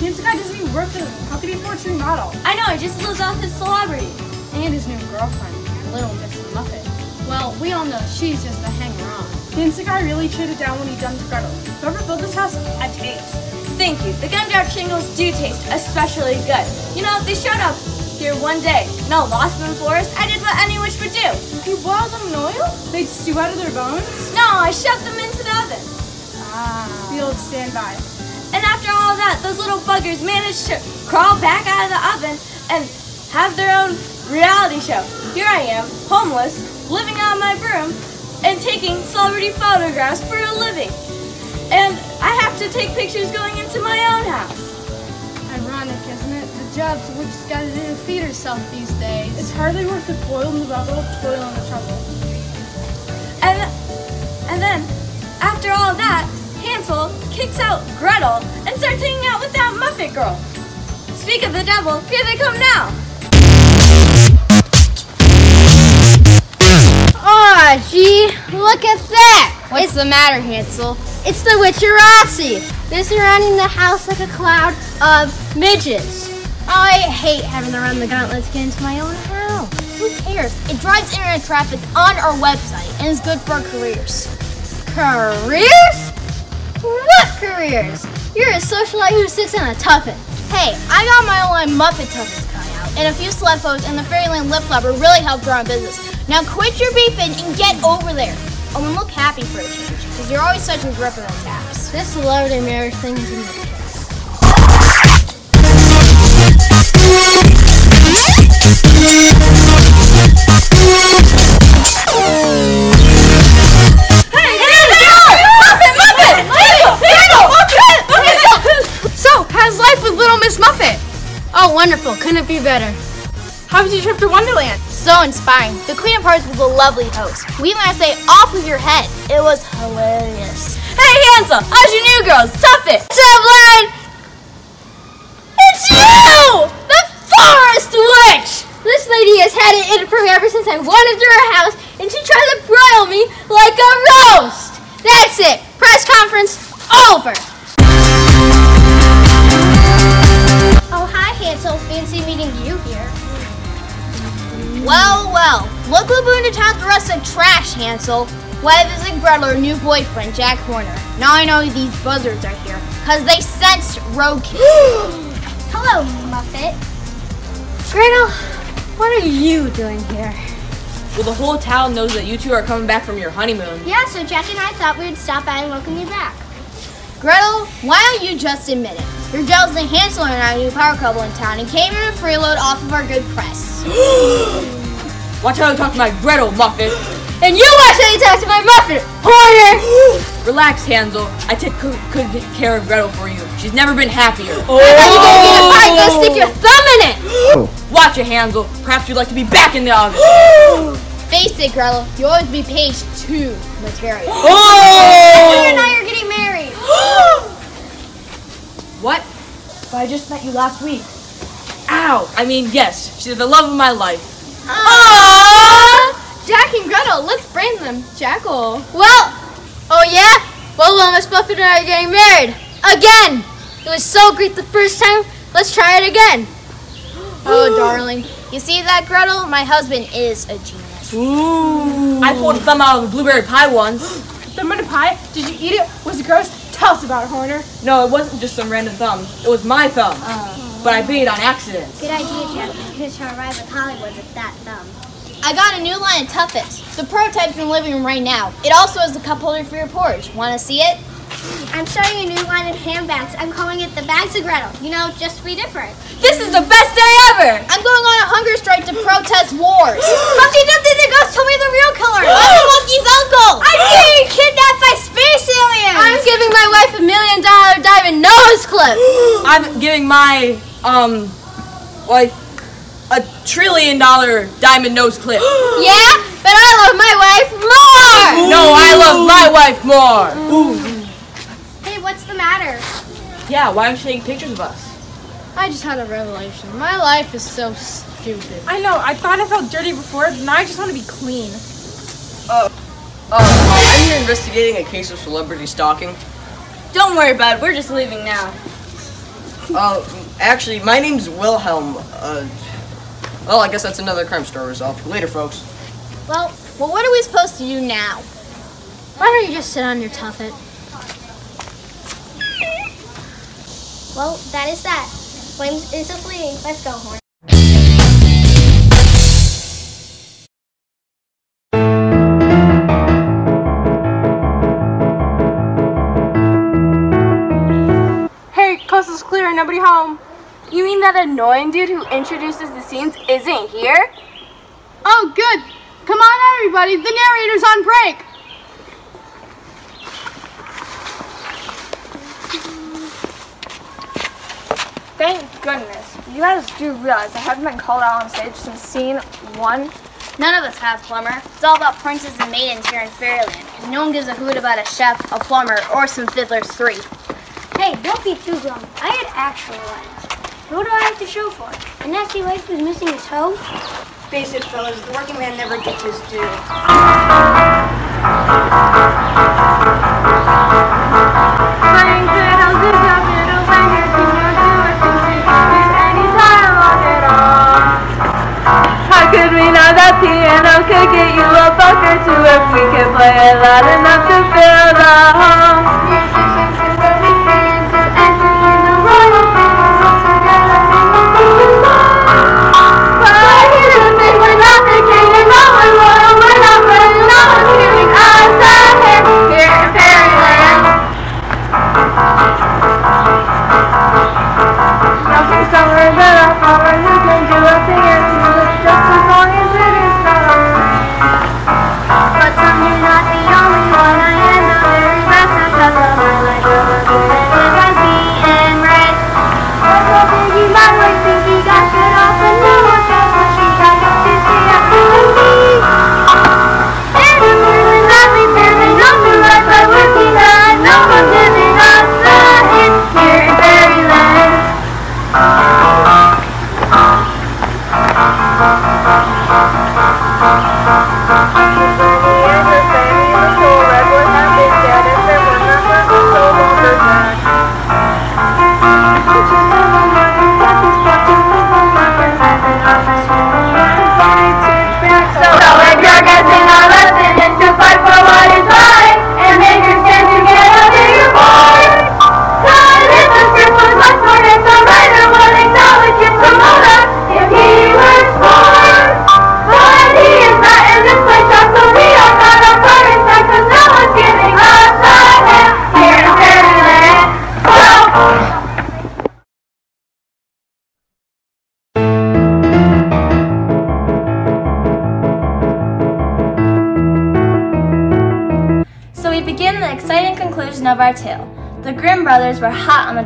James guy doesn't even work for them. How could he afford to model? I know, he just lives off his celebrity. And his new girlfriend, Little Miss Muffet. Well, we all know she's just a hanger-on. Vince guy really chewed it down when he dumped Gretel. Whoever built this house, I taste. Thank you. The gumdrop shingles do taste especially good. You know, they showed up here one day, and all lost in the forest. I did what any witch would do. You boiled them in oil? They'd stew out of their bones? No, I shoved them into the oven. Ah. The old standby. And after all that, those little buggers managed to crawl back out of the oven and have their own reality show. Here I am, homeless, living on my broom, and taking celebrity photographs for a living. And I have to take pictures going into my own house. Ironic, isn't it? The jobs we just gotta do to feed herself these days. It's hardly worth the boil in the bubble, toil in the trouble. And and then, after all that, Hansel kicks out Gretel and starts hanging out with that Muffet girl. Speak of the devil, here they come now. Aw, gee, look at that! What's the matter, Hansel? It's the Witcherazzi. They're surrounding the house like a cloud of midgets. I hate having to run the gauntlet to get into my own house. Who cares? It drives internet traffic on our website and is good for careers. Careers? What careers? You're a socialite who sits in a tuffin. Hey, I got my own Muppet Tuffins coming out, and a few sled and the Fairyland Lip Flubber really helped grow our business. Now quit your beefing and get over there. Oh, and look happy for a change, because you're always such a grip of the taps. This celebrity marriage thing is in the kids. So, how's life with Little Miss Muffet? Oh, wonderful. Couldn't be better. How was your trip to Wonderland? So inspiring. The Queen of Hearts was a lovely host. We to say off with your head. It was hilarious. Hey Hansel, how's your new girls? Tough it! Lion? It's you! The Forest Witch! This lady has had it in for me ever since I went into her house and she tried to broil me like a roast! That's it. Press conference over. Oh, hi, Hansel. Fancy meeting you. Well, well. Look who blew into town the rest of trash, Hansel. Why visit Gretel, her new boyfriend, Jack Horner. Now I know these buzzards are here, because they sensed Roadkill. Hello, Muffet. Gretel, what are you doing here? Well, the whole town knows that you two are coming back from your honeymoon. Yeah, so Jack and I thought we'd stop by and welcome you back. Gretel, why don't you just admit it? You're jealous that Hansel and I new power couple in town and came in a freeload off of our good press. Watch how you talk to my Gretel, Muffet. And you watch how you talk to my Muffet, Horner! Relax, Hansel. I take good, good care of Gretel for you. She's never been happier. Oh. I thought you were gonna get a pie, go stick your thumb in it! Watch it, Hansel. Perhaps you'd like to be back in the oven. Face it, Gretel, you always be page two material. Oh! Horner and I are getting married. What? But I just met you last week. Ow! I mean, yes, she's the love of my life. Aww! Jack and Gretel, let's bring them. Jackal. Well, oh yeah? Well, well, Miss Muffet and I are getting married. Again! It was so great the first time. Let's try it again. Oh, darling. You see that, Gretel? My husband is a genius. Ooh. I pulled a thumb out of a blueberry pie once. Thumb in a pie? Did you eat it? Was it gross? Tell us about it, Horner. No, it wasn't just some random thumb. It was my thumb. Oh. But I bit it on accident. Good idea, Jack. You could arrive at Hollywood with that thumb. I got a new line of Tuffets. The prototype's in the living room right now. It also has a cup holder for your porridge. Want to see it? I'm starting a new line of handbags. I'm calling it the Bags of Gretel. You know, just to be different. This is the best day ever! I'm going on a hunger strike to protest wars. Humpty Dumpty the ghost told me the real color. I'm the monkey's uncle. I'm being kidnapped by space aliens. I'm giving my wife a million dollar diamond nose clip. I'm giving my, um, wife a trillion dollar diamond nose clip. yeah, but I love my wife more. No, I love my wife more. Hey, what's the matter? Yeah, why aren't you taking pictures of us? I just had a revelation. My life is so stupid. I know. I thought I felt dirty before, but now I just want to be clean. Uh, uh, I'm here investigating a case of celebrity stalking. Don't worry about it. We're just leaving now. Uh, actually, my name's Wilhelm. Uh, well, I guess that's another crime story resolved. Later, folks. Well, well, what are we supposed to do now? Why don't you just sit on your tuffet? Well, that is that. Flames is a fleeting. Let's go, Horn. Hey, coast is clear. Nobody home. You mean that annoying dude who introduces the scenes isn't here? Oh, good. Come on, everybody. The narrator's on break. Thank goodness. You guys do realize I haven't been called out on stage since scene one. None of us have, Plumber. It's all about princes and maidens here in Fairyland. And no one gives a hoot about a chef, a plumber, or some fiddlers three. Hey, don't be too glum. I had actual lives. What do I have to show for it? A nasty wife who's missing a toe? Face it, fellas, the working man never gets his due. How that piano could get you a buck or two if we could play it loud enough to fill the home?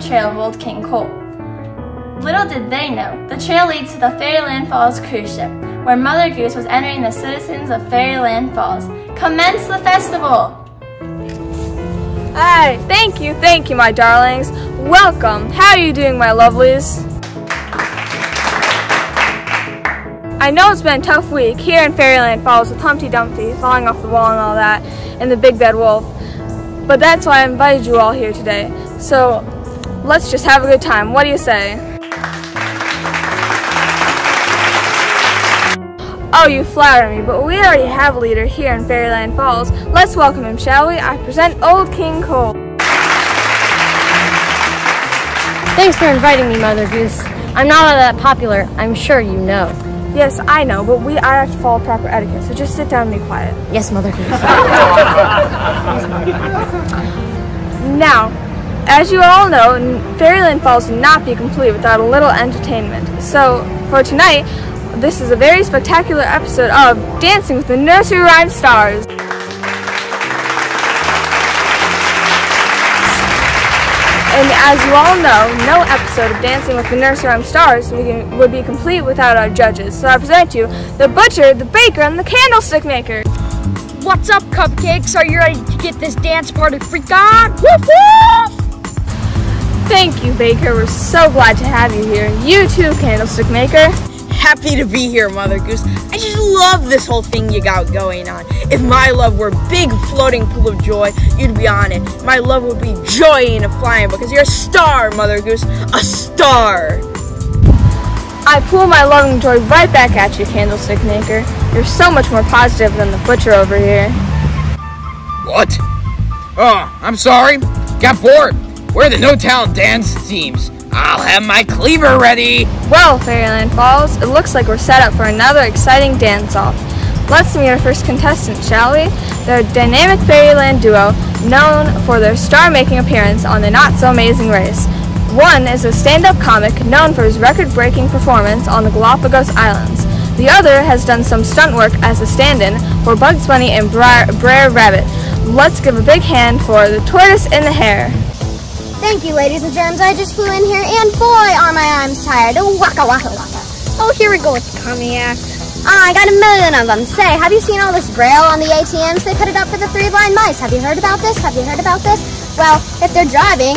Trail of Old King Cole. Little did they know, the trail leads to the Fairyland Falls cruise ship, where Mother Goose was entering the citizens of Fairyland Falls. Commence the festival! Hi, thank you, thank you, my darlings. Welcome. How are you doing, my lovelies? I know it's been a tough week here in Fairyland Falls with Humpty Dumpty falling off the wall and all that, and the Big Bad Wolf. But that's why I invited you all here today. So let's just have a good time. What do you say? Oh, you flatter me, but we already have a leader here in Fairyland Falls. Let's welcome him, shall we? I present Old King Cole. Thanks for inviting me, Mother Goose. I'm not all that popular, I'm sure you know. Yes, I know, but we I have to follow proper etiquette, so just sit down and be quiet. Yes, Mother Goose. Now, as you all know, Fairyland Falls would not be complete without a little entertainment. So, for tonight, this is a very spectacular episode of Dancing with the Nursery Rhyme Stars. And as you all know, no episode of Dancing with the Nursery Rhyme Stars would be complete without our judges. So I present you the butcher, the baker, and the candlestick maker. What's up, cupcakes? Are you ready to get this dance party freak on? Woof woof! Thank you, Baker. We're so glad to have you here. You too, candlestick maker. Happy to be here, Mother Goose. I just love this whole thing you got going on. If my love were a big floating pool of joy, you'd be on it. My love would be joy in a flying because you're a star, Mother Goose. A star. I pull my loving joy right back at you, candlestick maker. You're so much more positive than the butcher over here. What? Oh, I'm sorry. Got bored. Where are the no talent dance teams? I'll have my cleaver ready. Well, Fairyland Falls, it looks like we're set up for another exciting dance-off. Let's meet our first contestant, shall we? A dynamic Fairyland duo known for their star-making appearance on the Not So Amazing Race. One is a stand-up comic known for his record-breaking performance on the Galapagos Islands. The other has done some stunt work as a stand-in for Bugs Bunny and Brer, Brer Rabbit. Let's give a big hand for the tortoise and the hare. Thank you, ladies and germs. I just flew in here, and boy, are my arms tired. Oh, waka waka waka. Oh, here we go with the comedy act. Ah, I got a million of them. Say, have you seen all this braille on the ATMs? They put it up for the three blind mice. Have you heard about this? Have you heard about this? Well, if they're driving,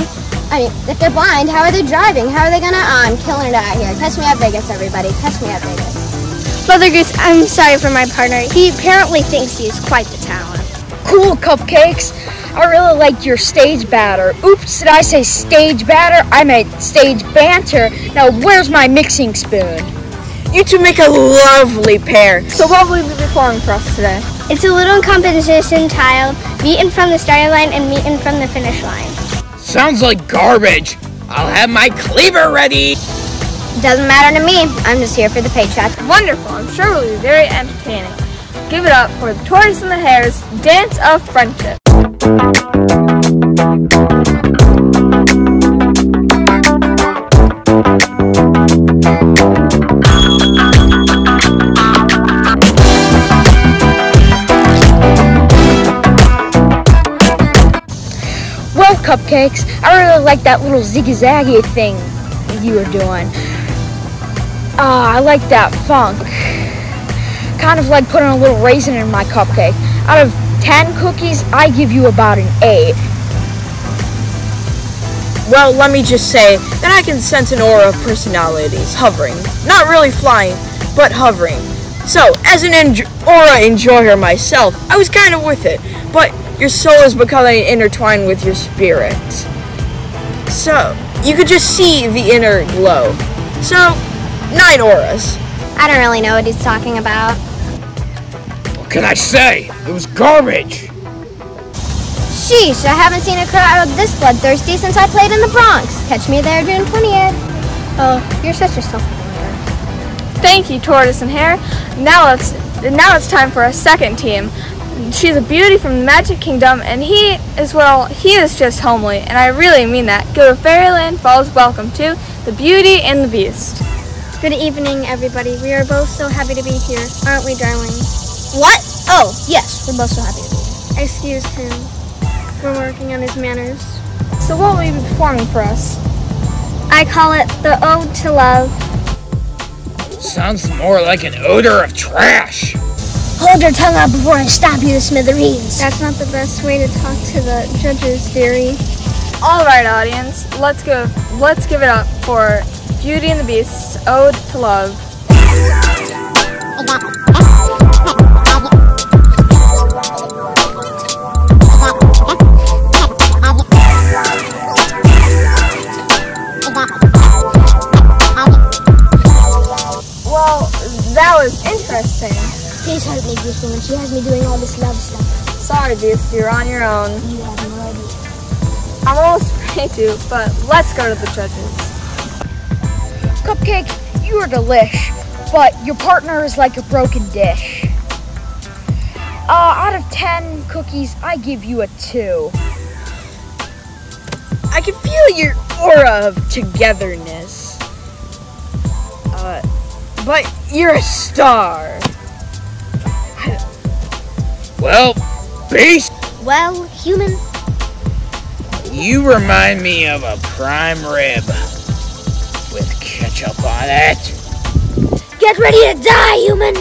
I mean, if they're blind, how are they driving? How are they gonna? Oh, I'm killing it out here. Catch me at Vegas, everybody. Catch me at Vegas. Mother Goose, I'm sorry for my partner. He apparently thinks he's quite the talent. Cool, cupcakes. I really liked your stage batter. Oops, did I say stage batter? I meant stage banter. Now, where's my mixing spoon? You two make a lovely pair. So what will you be performing for us today? It's a little competition child, meeting from the start line and meeting from the finish line. Sounds like garbage. I'll have my cleaver ready. Doesn't matter to me. I'm just here for the paycheck. Wonderful. I'm sure it will be very entertaining. Give it up for the tortoise and the hare's dance of friendship. Well, cupcakes, I really like that little ziggy-zaggy thing you were doing. Ah, I like that funk. Kind of like putting a little raisin in my cupcake. Out of 10 cookies, I give you about an 8. Well, let me just say that I can sense an aura of personalities hovering. Not really flying, but hovering. So, as an en- aura enjoyer myself, I was kind of with it. But your soul is becoming intertwined with your spirit. So, you could just see the inner glow. So, nine auras. I don't really know what he's talking about. What can I say? It was garbage. Sheesh, I haven't seen a crowd this bloodthirsty since I played in the Bronx. Catch me there June 20th. Oh, you're such a self Thank you, Tortoise and Hare. Now it's now it's time for our second team. She's a beauty from the Magic Kingdom, and he is well. He is just homely, and I really mean that. Go to Fairyland Falls welcome to the Beauty and the Beast. Good evening, everybody. We are both so happy to be here, aren't we, darling? What? Oh, yes, we're both so happy to be here. Excuse him. We're working on his manners. So what will you be performing for us? I call it the Ode to Love. Sounds more like an odor of trash. Hold your tongue out before I stomp you to smithereens. That's not the best way to talk to the judges, dearie. All right, audience, let's go. Let's give it up for Beauty and the Beast's Ode to Love. That was interesting. Please help me, Beast Woman. She has me doing all this love stuff. Sorry, Beast, you're on your own. You have me ready. I'm almost ready to, but let's go to the judges. Cupcake, you are delish, but your partner is like a broken dish. Uh, out of 10 cookies, I give you a 2. I can feel your aura of togetherness. Uh, but you're a star. Well, Beast, Well, human, you remind me of a prime rib with ketchup on it. get ready to die, human!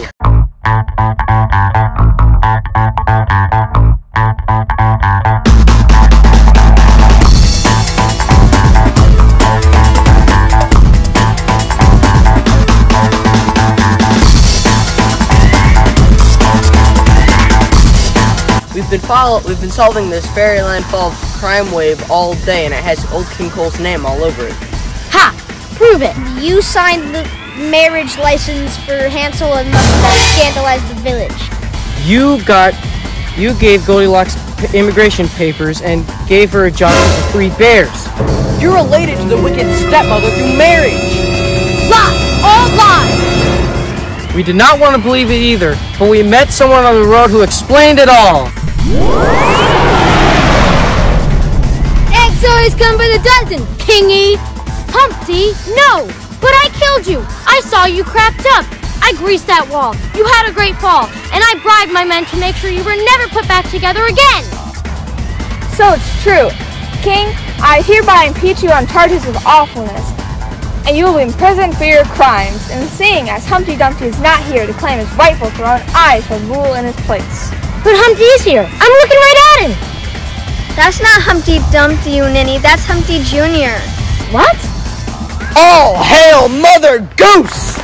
We've been follow we've been solving this Fairyland Falls crime wave all day, and it has Old King Cole's name all over it. Ha! Prove it! You signed the marriage license for Hansel and Mustard that scandalized the village. You got, you gave Goldilocks immigration papers and gave her a job with the three bears. You're related to the wicked stepmother through marriage. Lie! All lies! We did not want to believe it either, but we met someone on the road who explained it all. Eggs come by the dozen, Kingy. Humpty, no. But I killed you. I saw you cracked up. I greased that wall. You had a great fall, and I bribed my men to make sure you were never put back together again. So it's true. King, I hereby impeach you on charges of awfulness, and you will be imprisoned for your crimes. And seeing as Humpty Dumpty is not here to claim his rightful throne, I shall rule in his place. But Humpty is here. I'm looking right at him. That's not Humpty Dumpty, you ninny. That's Humpty Jr. What? All hail Mother Goose!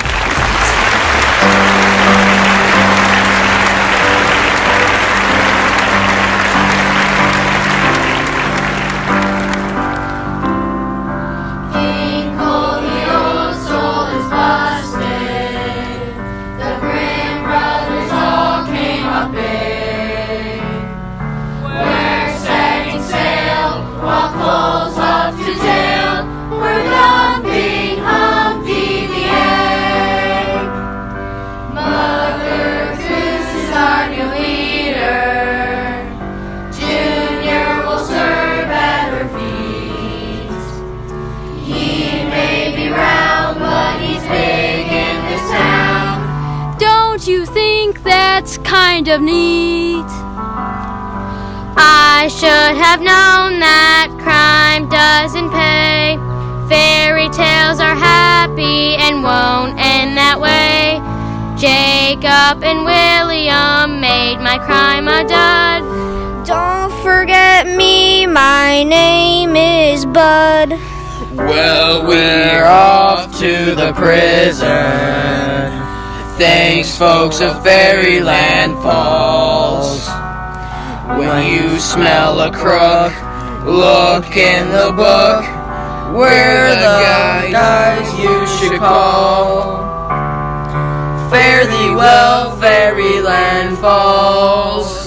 Kind of neat? I should have known that crime doesn't pay. Fairy tales are happy and won't end that way. Jacob and William made my crime a dud. Don't forget me, my name is Bud. Well, we're off to the prison. Thanks, folks of Fairyland Falls. When you smell a crook, look in the book. We're the guys you should call. Fare thee well, Fairyland Falls.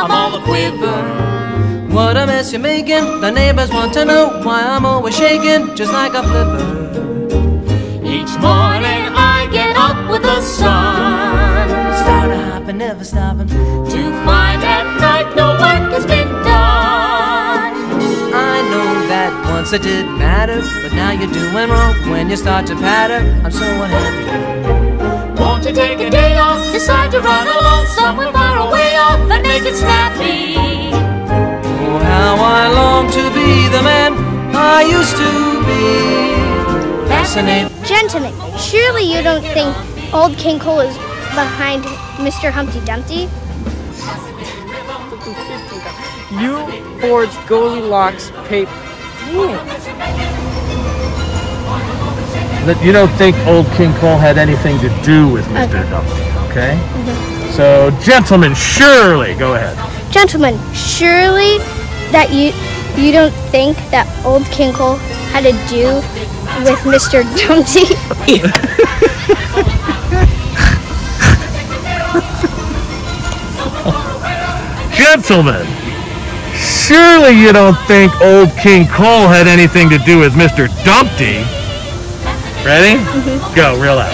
I'm all a quiver. What a mess you're making. The neighbors want to know why I'm always shaking, just like a flipper. Each morning I get up with the sun. Start hopping, never stopping. To find at night no work has been done. I know that once it did matter, but now you're doing wrong when you start to patter. I'm so unhappy. Won't you take a day off? Decide to run alone somewhere far away off and make it snappy. Oh, how I long to be the man I used to be. Fascinating. Gentlemen, surely you don't think old King Cole is behind Mr. Humpty Dumpty? You forged Goldilocks paper. That you don't think old King Cole had anything to do with Mr. Dumpty, okay? Mm-hmm. So, gentlemen, surely, go ahead. Gentlemen, surely that you you don't think that old King Cole had to do with Mr. Dumpty? Gentlemen, surely you don't think old King Cole had anything to do with Mr. Dumpty? Ready? Mm-hmm. Go, real loud.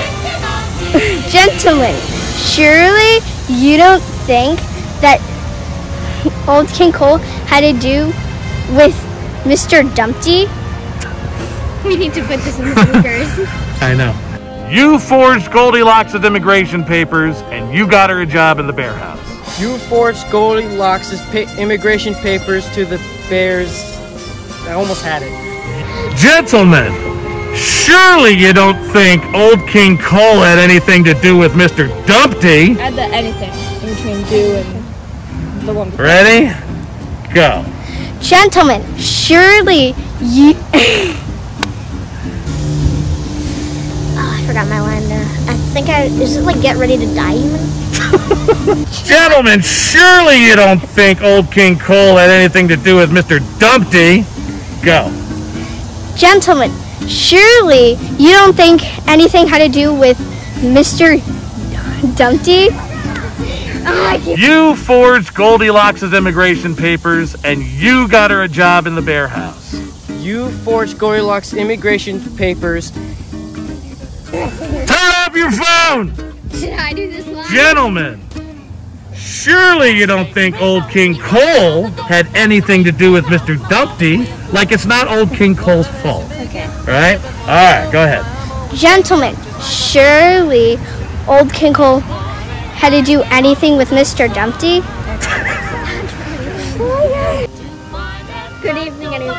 Gentlemen, surely you don't think that old King Cole had to do with Mr. Dumpty? We need to put this in the bookers. I know. You forged Goldilocks' immigration papers, and you got her a job in the bear house. You forged Goldilocks' pa- immigration papers to the Bears. I almost had it. Gentlemen, surely you don't think old King Cole had anything to do with Mr. Dumpty? Add the anything in between do and the one. before. Ready? Go. Gentlemen, surely you. oh, I forgot my line there. I think I. Is it like get ready to die even? Gentlemen, surely you don't think old King Cole had anything to do with Mr. Dumpty? Go. Gentlemen, surely you don't think anything had to do with Mr. Dumpty? Oh, I can't- You forged Goldilocks' immigration papers, and you got her a job in the bear house. You forged Goldilocks' immigration papers. Turn off your phone! Should I do this live? Gentlemen, surely you don't think old King Cole had anything to do with Mr. Dumpty, like it's not old King Cole's fault. Okay. Right? Alright, go ahead. Gentlemen, surely old King Cole had to do anything with Mr. Dumpty? Good evening, anyone.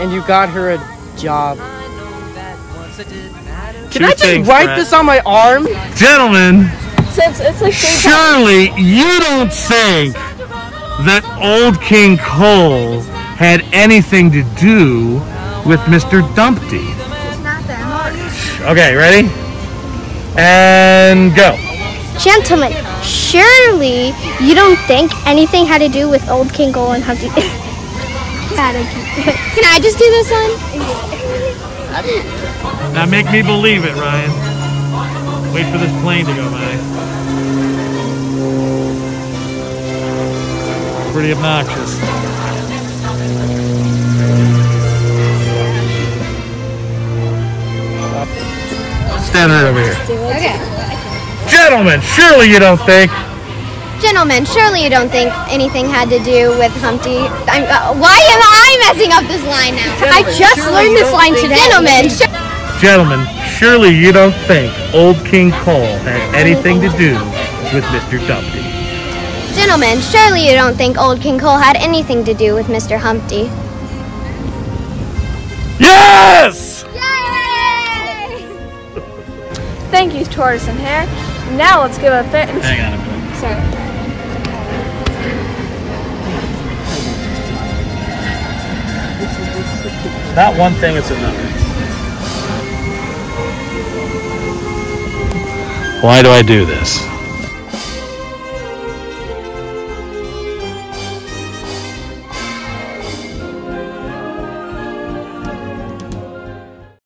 And you got her a job. Can Two I just things, write Brett. this on my arm? Gentlemen, Since it's like surely you don't think that old King Cole had anything to do with Mr. Dumpty. It's not that hard. Okay, ready? And go. Gentlemen, surely you don't think anything had to do with Old King Cole and Humpty. Can I just do this one? Now make me believe it, Ryan. Wait for this plane to go by. Pretty obnoxious. Stand right over here. Okay. Gentlemen, surely you don't think. Gentlemen, surely you don't think anything had to do with Humpty. I'm, uh, why am I messing up this line now? I just learned this line today. Gentlemen, su- Gentlemen, surely you don't think old King Cole had anything to do with Mr. Dumpty. gentlemen, surely you don't think Old King Cole had anything to do with Mr. Humpty. Yes! Thank you, Tortoise and Hare. Now let's give a fit. Hang on a minute. Sorry. Not one thing, it's another. Why do I do this?